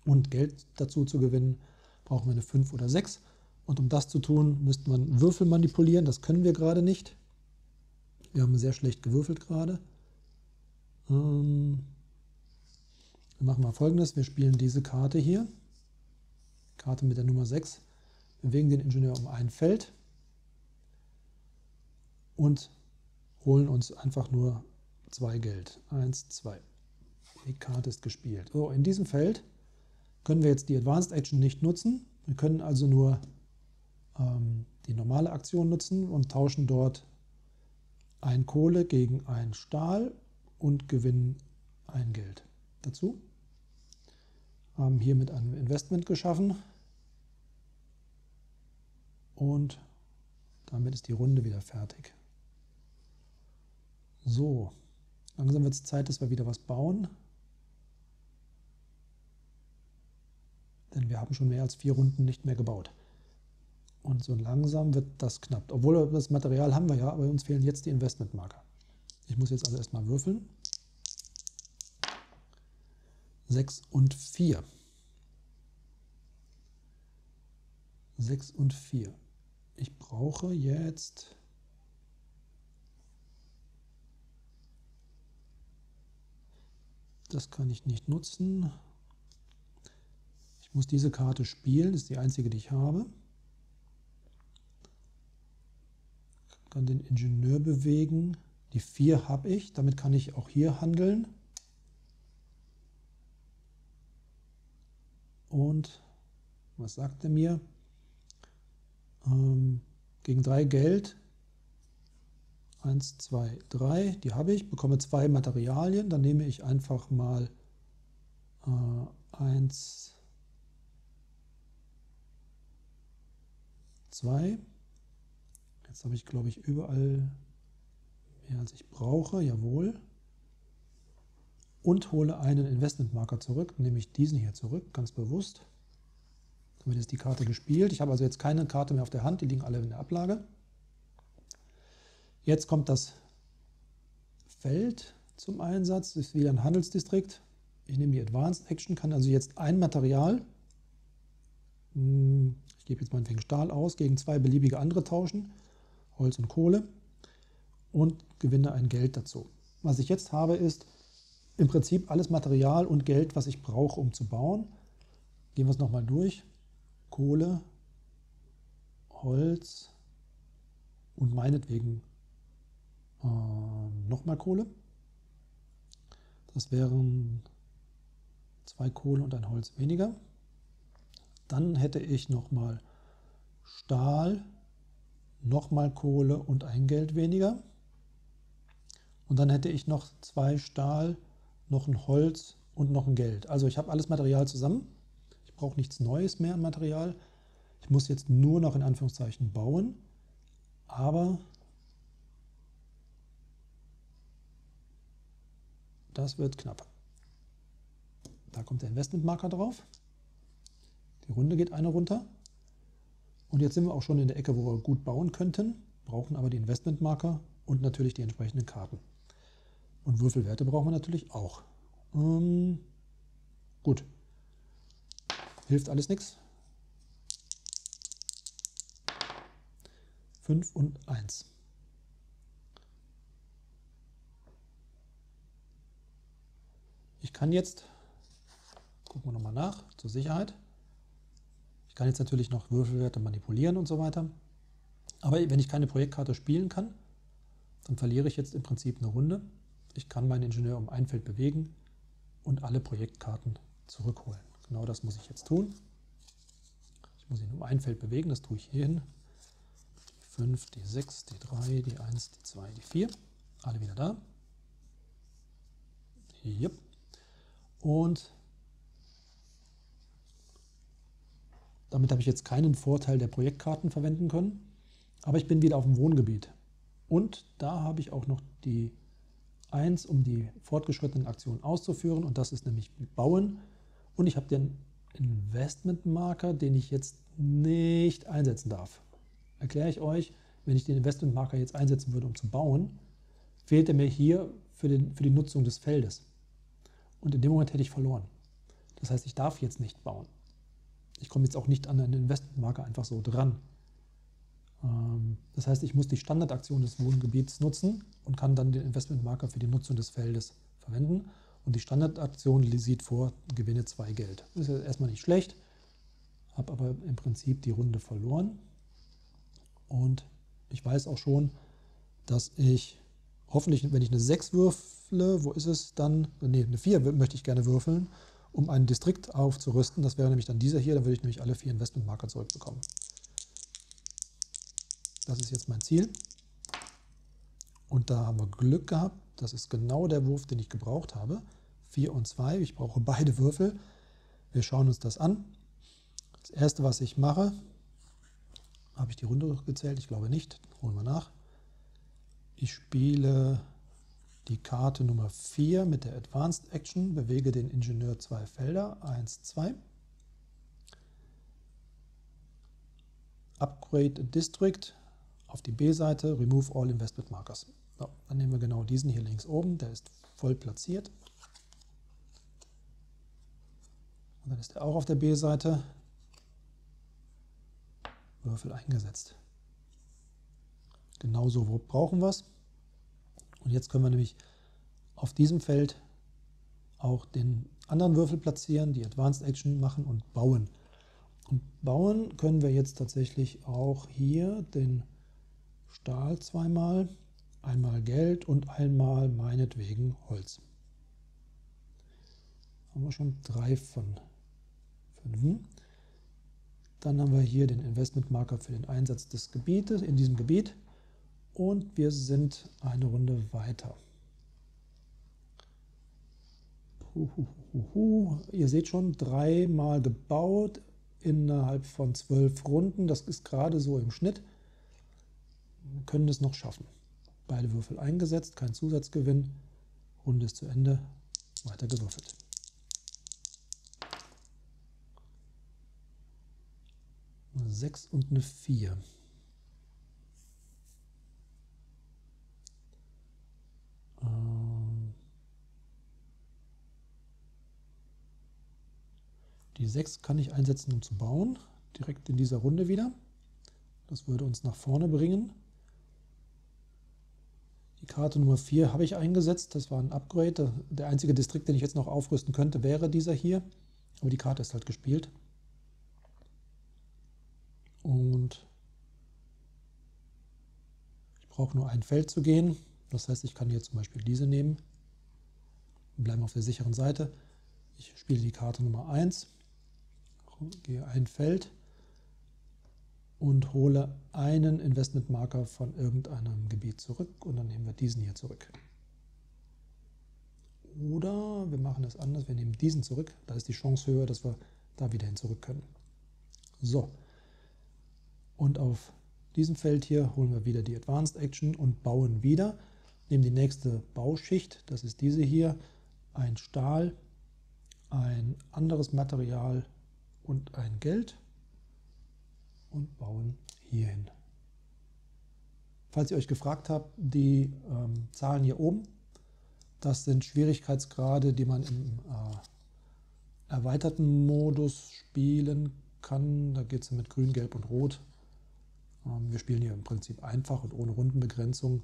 und Geld dazu zu gewinnen, brauchen wir eine 5 oder 6. Und um das zu tun, müsste man Würfel manipulieren. Das können wir gerade nicht. Wir haben sehr schlecht gewürfelt gerade. Ähm, wir machen mal folgendes. Wir spielen diese Karte hier. Karte mit der Nummer 6. bewegen den Ingenieur um ein Feld und holen uns einfach nur zwei Geld. Eins, zwei. Die Karte ist gespielt. So, in diesem Feld können wir jetzt die Advanced Action nicht nutzen. Wir können also nur die normale Aktion nutzen und tauschen dort ein Kohle gegen ein Stahl und gewinnen ein Geld dazu. Haben hiermit ein Investment geschaffen und damit ist die Runde wieder fertig. So, langsam wird es Zeit, dass wir wieder was bauen. Denn wir haben schon mehr als vier Runden nicht mehr gebaut. Und so langsam wird das knapp. Obwohl das Material haben wir ja, aber uns fehlen jetzt die Investmentmarker. Ich muss jetzt also erstmal würfeln. 6 und 4. 6 und 4. Ich brauche jetzt Das kann ich nicht nutzen. Ich muss diese Karte spielen, das ist die einzige, die ich habe. Kann den Ingenieur bewegen. Die 4 habe ich, damit kann ich auch hier handeln. Und was sagt er mir? Ähm, gegen 3 Geld. 1, 2, 3, die habe ich, bekomme zwei Materialien. Dann nehme ich einfach mal äh, 1, 2. Jetzt habe ich, glaube ich, überall mehr als ich brauche, jawohl. Und hole einen Investmentmarker zurück, nämlich diesen hier zurück, ganz bewusst. Damit ist die Karte gespielt. Ich habe also jetzt keine Karte mehr auf der Hand, die liegen alle in der Ablage. Jetzt kommt das Feld zum Einsatz, das ist wieder ein Handelsdistrikt. Ich nehme die Advanced Action, kann also jetzt ein Material, hm, ich gebe jetzt meinetwegen Stahl aus, gegen zwei beliebige andere tauschen, Holz und Kohle und gewinne ein Geld dazu. Was ich jetzt habe, ist im Prinzip alles Material und Geld, was ich brauche, um zu bauen. Gehen wir es nochmal durch. Kohle, Holz und meinetwegen äh, nochmal Kohle. Das wären zwei Kohle und ein Holz weniger. Dann hätte ich nochmal Stahl, nochmal Kohle und ein Geld weniger. Und dann hätte ich noch zwei Stahl, noch ein Holz und noch ein Geld. Also ich habe alles Material zusammen. Ich brauche nichts Neues mehr an Material. Ich muss jetzt nur noch in Anführungszeichen bauen. Aber das wird knapp. Da kommt der Investmentmarker drauf. Die Runde geht eine runter. Und jetzt sind wir auch schon in der Ecke, wo wir gut bauen könnten, brauchen aber die Investmentmarker und natürlich die entsprechenden Karten. Und Würfelwerte brauchen wir natürlich auch. Ähm, gut. Hilft alles nichts. 5 und 1. Ich kann jetzt, gucken wir nochmal nach, zur Sicherheit. Kann jetzt natürlich noch Würfelwerte manipulieren und so weiter. Aber wenn ich keine Projektkarte spielen kann, dann verliere ich jetzt im Prinzip eine Runde. Ich kann meinen Ingenieur um ein Feld bewegen und alle Projektkarten zurückholen. Genau das muss ich jetzt tun. Ich muss ihn um ein Feld bewegen, das tue ich hier hin. Die 5, die 6, die 3, die 1, die 2, die 4. Alle wieder da. Yep. Und damit habe ich jetzt keinen Vorteil der Projektkarten verwenden können. Aber ich bin wieder auf dem Wohngebiet. Und da habe ich auch noch die 1, um die fortgeschrittenen Aktionen auszuführen. Und das ist nämlich Bauen. Und ich habe den Investmentmarker, den ich jetzt nicht einsetzen darf. Erkläre ich euch, wenn ich den Investmentmarker jetzt einsetzen würde, um zu bauen, fehlt er mir hier für, den, für die Nutzung des Feldes. Und in dem Moment hätte ich verloren. Das heißt, ich darf jetzt nicht bauen. Ich komme jetzt auch nicht an einen Investmentmarker einfach so dran. Ähm, das heißt, ich muss die Standardaktion des Wohngebiets nutzen und kann dann den Investmentmarker für die Nutzung des Feldes verwenden. Und die Standardaktion sieht vor, gewinne zwei Geld. Das ist erstmal nicht schlecht, habe aber im Prinzip die Runde verloren. Und ich weiß auch schon, dass ich hoffentlich, wenn ich eine 6 würfle, wo ist es dann? Ne, eine 4 möchte ich gerne würfeln, um einen Distrikt aufzurüsten. Das wäre nämlich dann dieser hier, dann würde ich nämlich alle vier Investmentmarker zurückbekommen. Das ist jetzt mein Ziel. Und da haben wir Glück gehabt. Das ist genau der Wurf, den ich gebraucht habe. 4 und 2. Ich brauche beide Würfel. Wir schauen uns das an. Das erste, was ich mache, habe ich die Runde gezählt? Ich glaube nicht. Holen wir nach. Ich spiele die Karte Nummer 4 mit der Advanced Action, bewege den Ingenieur zwei Felder, 1, 2. Upgrade District auf die B-Seite, Remove All Investment Markers. So, dann nehmen wir genau diesen hier links oben, der ist voll platziert. Und dann ist er auch auf der B-Seite. Würfel eingesetzt. Genauso wo brauchen wir es. Und jetzt können wir nämlich auf diesem Feld auch den anderen Würfel platzieren, die Advanced Action machen und bauen. Und bauen können wir jetzt tatsächlich auch hier den Stahl zweimal, einmal Geld und einmal meinetwegen Holz. Haben wir schon drei von fünf. Dann haben wir hier den Investmentmarker für den Einsatz des Gebietes in diesem Gebiet und wir sind eine Runde weiter. Ihr seht schon, dreimal gebaut innerhalb von zwölf Runden. Das ist gerade so im Schnitt. Wir können es noch schaffen. Beide Würfel eingesetzt, kein Zusatzgewinn. Runde ist zu Ende. Weiter gewürfelt. Eine 6 und eine 4. Die 6 kann ich einsetzen, um zu bauen. Direkt in dieser Runde wieder. Das würde uns nach vorne bringen. Die Karte Nummer 4 habe ich eingesetzt. Das war ein Upgrade. Der einzige Distrikt, den ich jetzt noch aufrüsten könnte, wäre dieser hier. Aber die Karte ist halt gespielt. Und ich brauche nur ein Feld zu gehen. Das heißt, ich kann hier zum Beispiel diese nehmen. Wir bleiben auf der sicheren Seite. Ich spiele die Karte Nummer 1, gehe ein Feld und hole einen Investmentmarker von irgendeinem Gebiet zurück und dann nehmen wir diesen hier zurück. Oder wir machen es anders, wir nehmen diesen zurück, da ist die Chance höher, dass wir da wieder hin zurück können. So, und auf diesem Feld hier holen wir wieder die Advanced Action und bauen wieder. Nehmen die nächste Bauschicht, das ist diese hier, ein Stahl, ein anderes Material und ein Geld und bauen hierhin. Falls ihr euch gefragt habt, die ähm, Zahlen hier oben, das sind Schwierigkeitsgrade, die man im äh, erweiterten Modus spielen kann. Da geht es mit Grün, Gelb und Rot ähm, wir spielen hier im Prinzip einfach und ohne Rundenbegrenzung.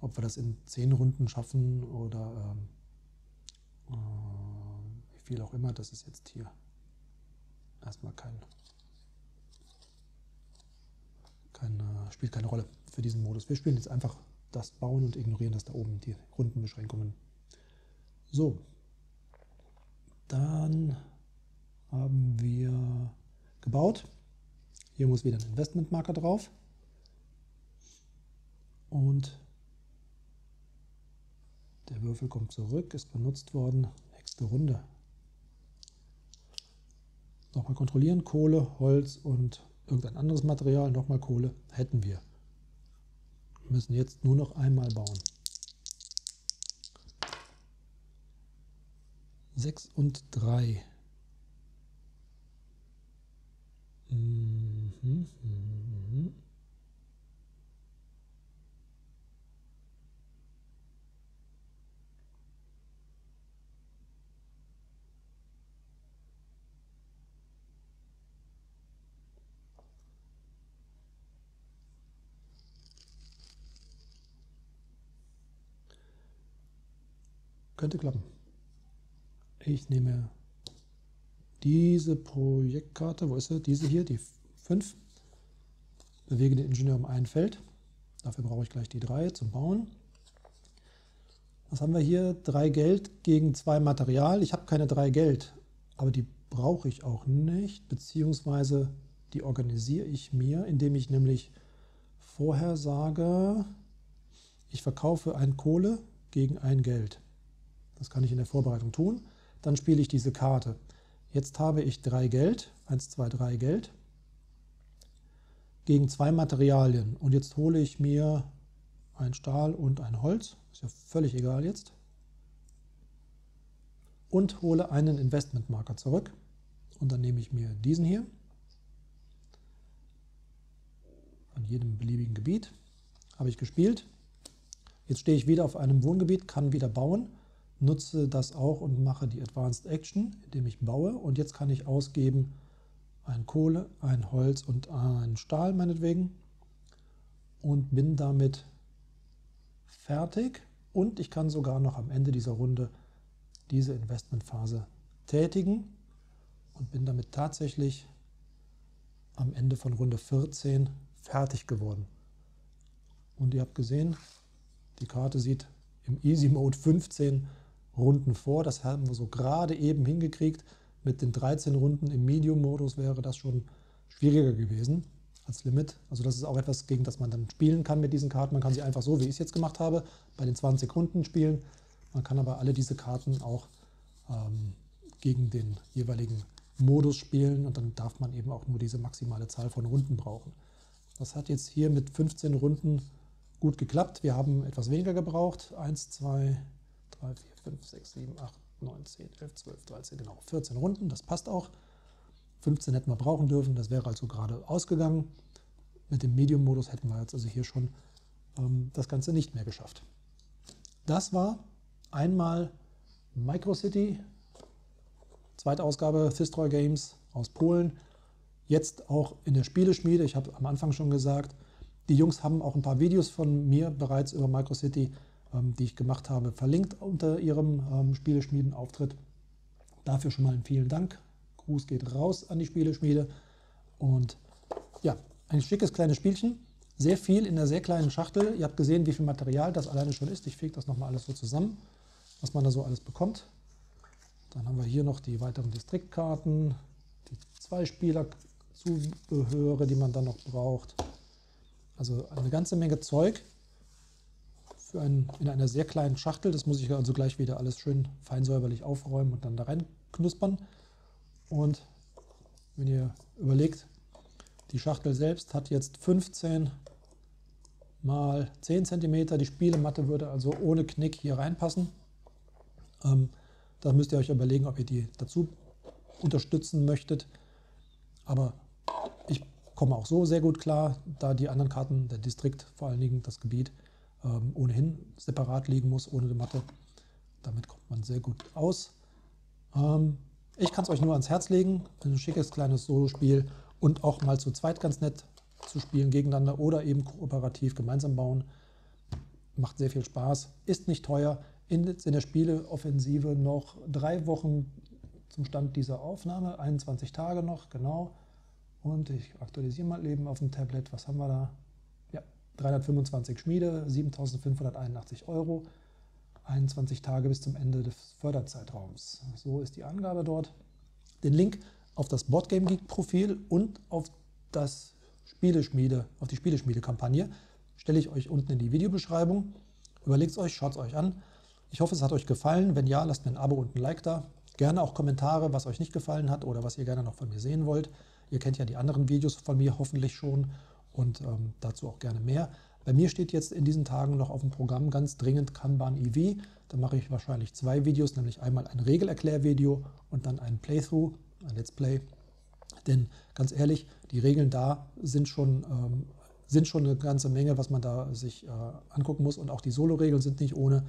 Ob wir das in zehn Runden schaffen oder ähm, äh, wie viel auch immer, das ist jetzt hier erstmal kein, kein, äh, spielt keine Rolle für diesen Modus. Wir spielen jetzt einfach das Bauen und ignorieren das da oben, die Rundenbeschränkungen. So, dann haben wir gebaut. Hier muss wieder ein Investmentmarker drauf. Und der Würfel kommt zurück, ist benutzt worden. Nächste Runde. Nochmal kontrollieren. Kohle, Holz und irgendein anderes Material. Nochmal Kohle. Hätten wir. Wir müssen jetzt nur noch einmal bauen. 6 und 3. Könnte klappen. Ich nehme diese Projektkarte, wo ist sie? Diese hier, die 5. Bewege den Ingenieur um ein Feld. Dafür brauche ich gleich die 3 zum Bauen. Was haben wir hier? 3 Geld gegen 2 Material. Ich habe keine 3 Geld, aber die brauche ich auch nicht, beziehungsweise die organisiere ich mir, indem ich nämlich vorher sage, ich verkaufe ein Kohle gegen ein Geld. Das kann ich in der Vorbereitung tun. Dann spiele ich diese Karte. Jetzt habe ich drei Geld, 1, 2, 3 Geld, gegen zwei Materialien. Und jetzt hole ich mir ein Stahl und ein Holz, ist ja völlig egal jetzt, und hole einen Investmentmarker zurück. Und dann nehme ich mir diesen hier von jedem beliebigen Gebiet. Habe ich gespielt. Jetzt stehe ich wieder auf einem Wohngebiet, kann wieder bauen, nutze das auch und mache die Advanced Action, indem ich baue. Und jetzt kann ich ausgeben ein Kohle, ein Holz und ein Stahl meinetwegen und bin damit fertig. Und ich kann sogar noch am Ende dieser Runde diese Investmentphase tätigen und bin damit tatsächlich am Ende von Runde 14 fertig geworden. Und ihr habt gesehen, die Karte sieht im Easy Mode 15 Runden vor. Das haben wir so gerade eben hingekriegt. Mit den 13 Runden im Medium-Modus wäre das schon schwieriger gewesen als Limit. Also das ist auch etwas, gegen das man dann spielen kann mit diesen Karten. Man kann sie einfach so, wie ich es jetzt gemacht habe, bei den 20 Runden spielen. Man kann aber alle diese Karten auch ähm, gegen den jeweiligen Modus spielen und dann darf man eben auch nur diese maximale Zahl von Runden brauchen. Das hat jetzt hier mit 15 Runden gut geklappt. Wir haben etwas weniger gebraucht. 1, 2, 3, 4, 5, 6, 7, 8, 9, 10, 11, 12, 13, genau. 14 Runden, das passt auch. 15 hätten wir brauchen dürfen, das wäre also gerade ausgegangen. Mit dem Medium-Modus hätten wir jetzt also hier schon ähm, das Ganze nicht mehr geschafft. Das war einmal Microcity, zweite Ausgabe Thistroy Games aus Polen. Jetzt auch in der Spieleschmiede. Ich habe am Anfang schon gesagt, die Jungs haben auch ein paar Videos von mir bereits über Microcity, ähm, die ich gemacht habe, verlinkt unter ihrem ähm, Spieleschmieden-Auftritt. Dafür schon mal einen vielen Dank. Gruß geht raus an die Spieleschmiede. Und ja, ein schickes kleines Spielchen. Sehr viel in der sehr kleinen Schachtel. Ihr habt gesehen, wie viel Material das alleine schon ist. Ich fege das nochmal alles so zusammen, was man da so alles bekommt. Dann haben wir hier noch die weiteren Distriktkarten, die Zwei-Spieler-Zubehöre, die man dann noch braucht. Also eine ganze Menge Zeug für ein, in einer sehr kleinen Schachtel. Das muss ich also gleich wieder alles schön fein säuberlich aufräumen und dann da rein knuspern. Und wenn ihr überlegt, die Schachtel selbst hat jetzt 15 mal 10 cm. Die Spielematte würde also ohne Knick hier reinpassen. Ähm, da müsst ihr euch überlegen, ob ihr die dazu unterstützen möchtet. Aber ich komme auch so sehr gut klar, da die anderen Karten, der Distrikt vor allen Dingen, das Gebiet, ähm, ohnehin separat liegen muss, ohne die Matte. Damit kommt man sehr gut aus. Ähm, ich kann es euch nur ans Herz legen. Ein schickes kleines Solospiel und auch mal zu zweit ganz nett zu spielen gegeneinander oder eben kooperativ gemeinsam bauen. Macht sehr viel Spaß, ist nicht teuer. In, in der Spieleoffensive noch drei Wochen zum Stand dieser Aufnahme, 21 Tage noch, genau. Und ich aktualisiere mal eben auf dem Tablet. Was haben wir da? Ja, 325 Schmiede, 7581 Euro. 21 Tage bis zum Ende des Förderzeitraums. So ist die Angabe dort. Den Link auf das Boardgame Geek Profil und auf das Spieleschmiede, auf die Spieleschmiede-Kampagne stelle ich euch unten in die Videobeschreibung. Überlegt es euch, schaut es euch an. Ich hoffe, es hat euch gefallen. Wenn ja, lasst mir ein Abo und ein Like da. Gerne auch Kommentare, was euch nicht gefallen hat oder was ihr gerne noch von mir sehen wollt. Ihr kennt ja die anderen Videos von mir hoffentlich schon und ähm, dazu auch gerne mehr. Bei mir steht jetzt in diesen Tagen noch auf dem Programm ganz dringend Kanban EV. Da mache ich wahrscheinlich zwei Videos, nämlich einmal ein Regelerklärvideo und dann ein Playthrough, ein Let's Play. Denn ganz ehrlich, die Regeln da sind schon, ähm, sind schon eine ganze Menge, was man da sich äh, angucken muss. Und auch die Solo-Regeln sind nicht ohne.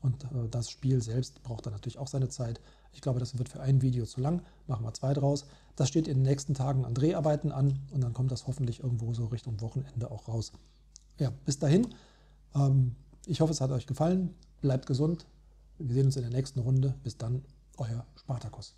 Und äh, das Spiel selbst braucht dann natürlich auch seine Zeit. Ich glaube, das wird für ein Video zu lang. Machen wir zwei draus. Das steht in den nächsten Tagen an Dreharbeiten an und dann kommt das hoffentlich irgendwo so Richtung Wochenende auch raus ja, bis dahin. Ähm, ich hoffe, es hat euch gefallen. Bleibt gesund. Wir sehen uns in der nächsten Runde. Bis dann, euer Spartakus.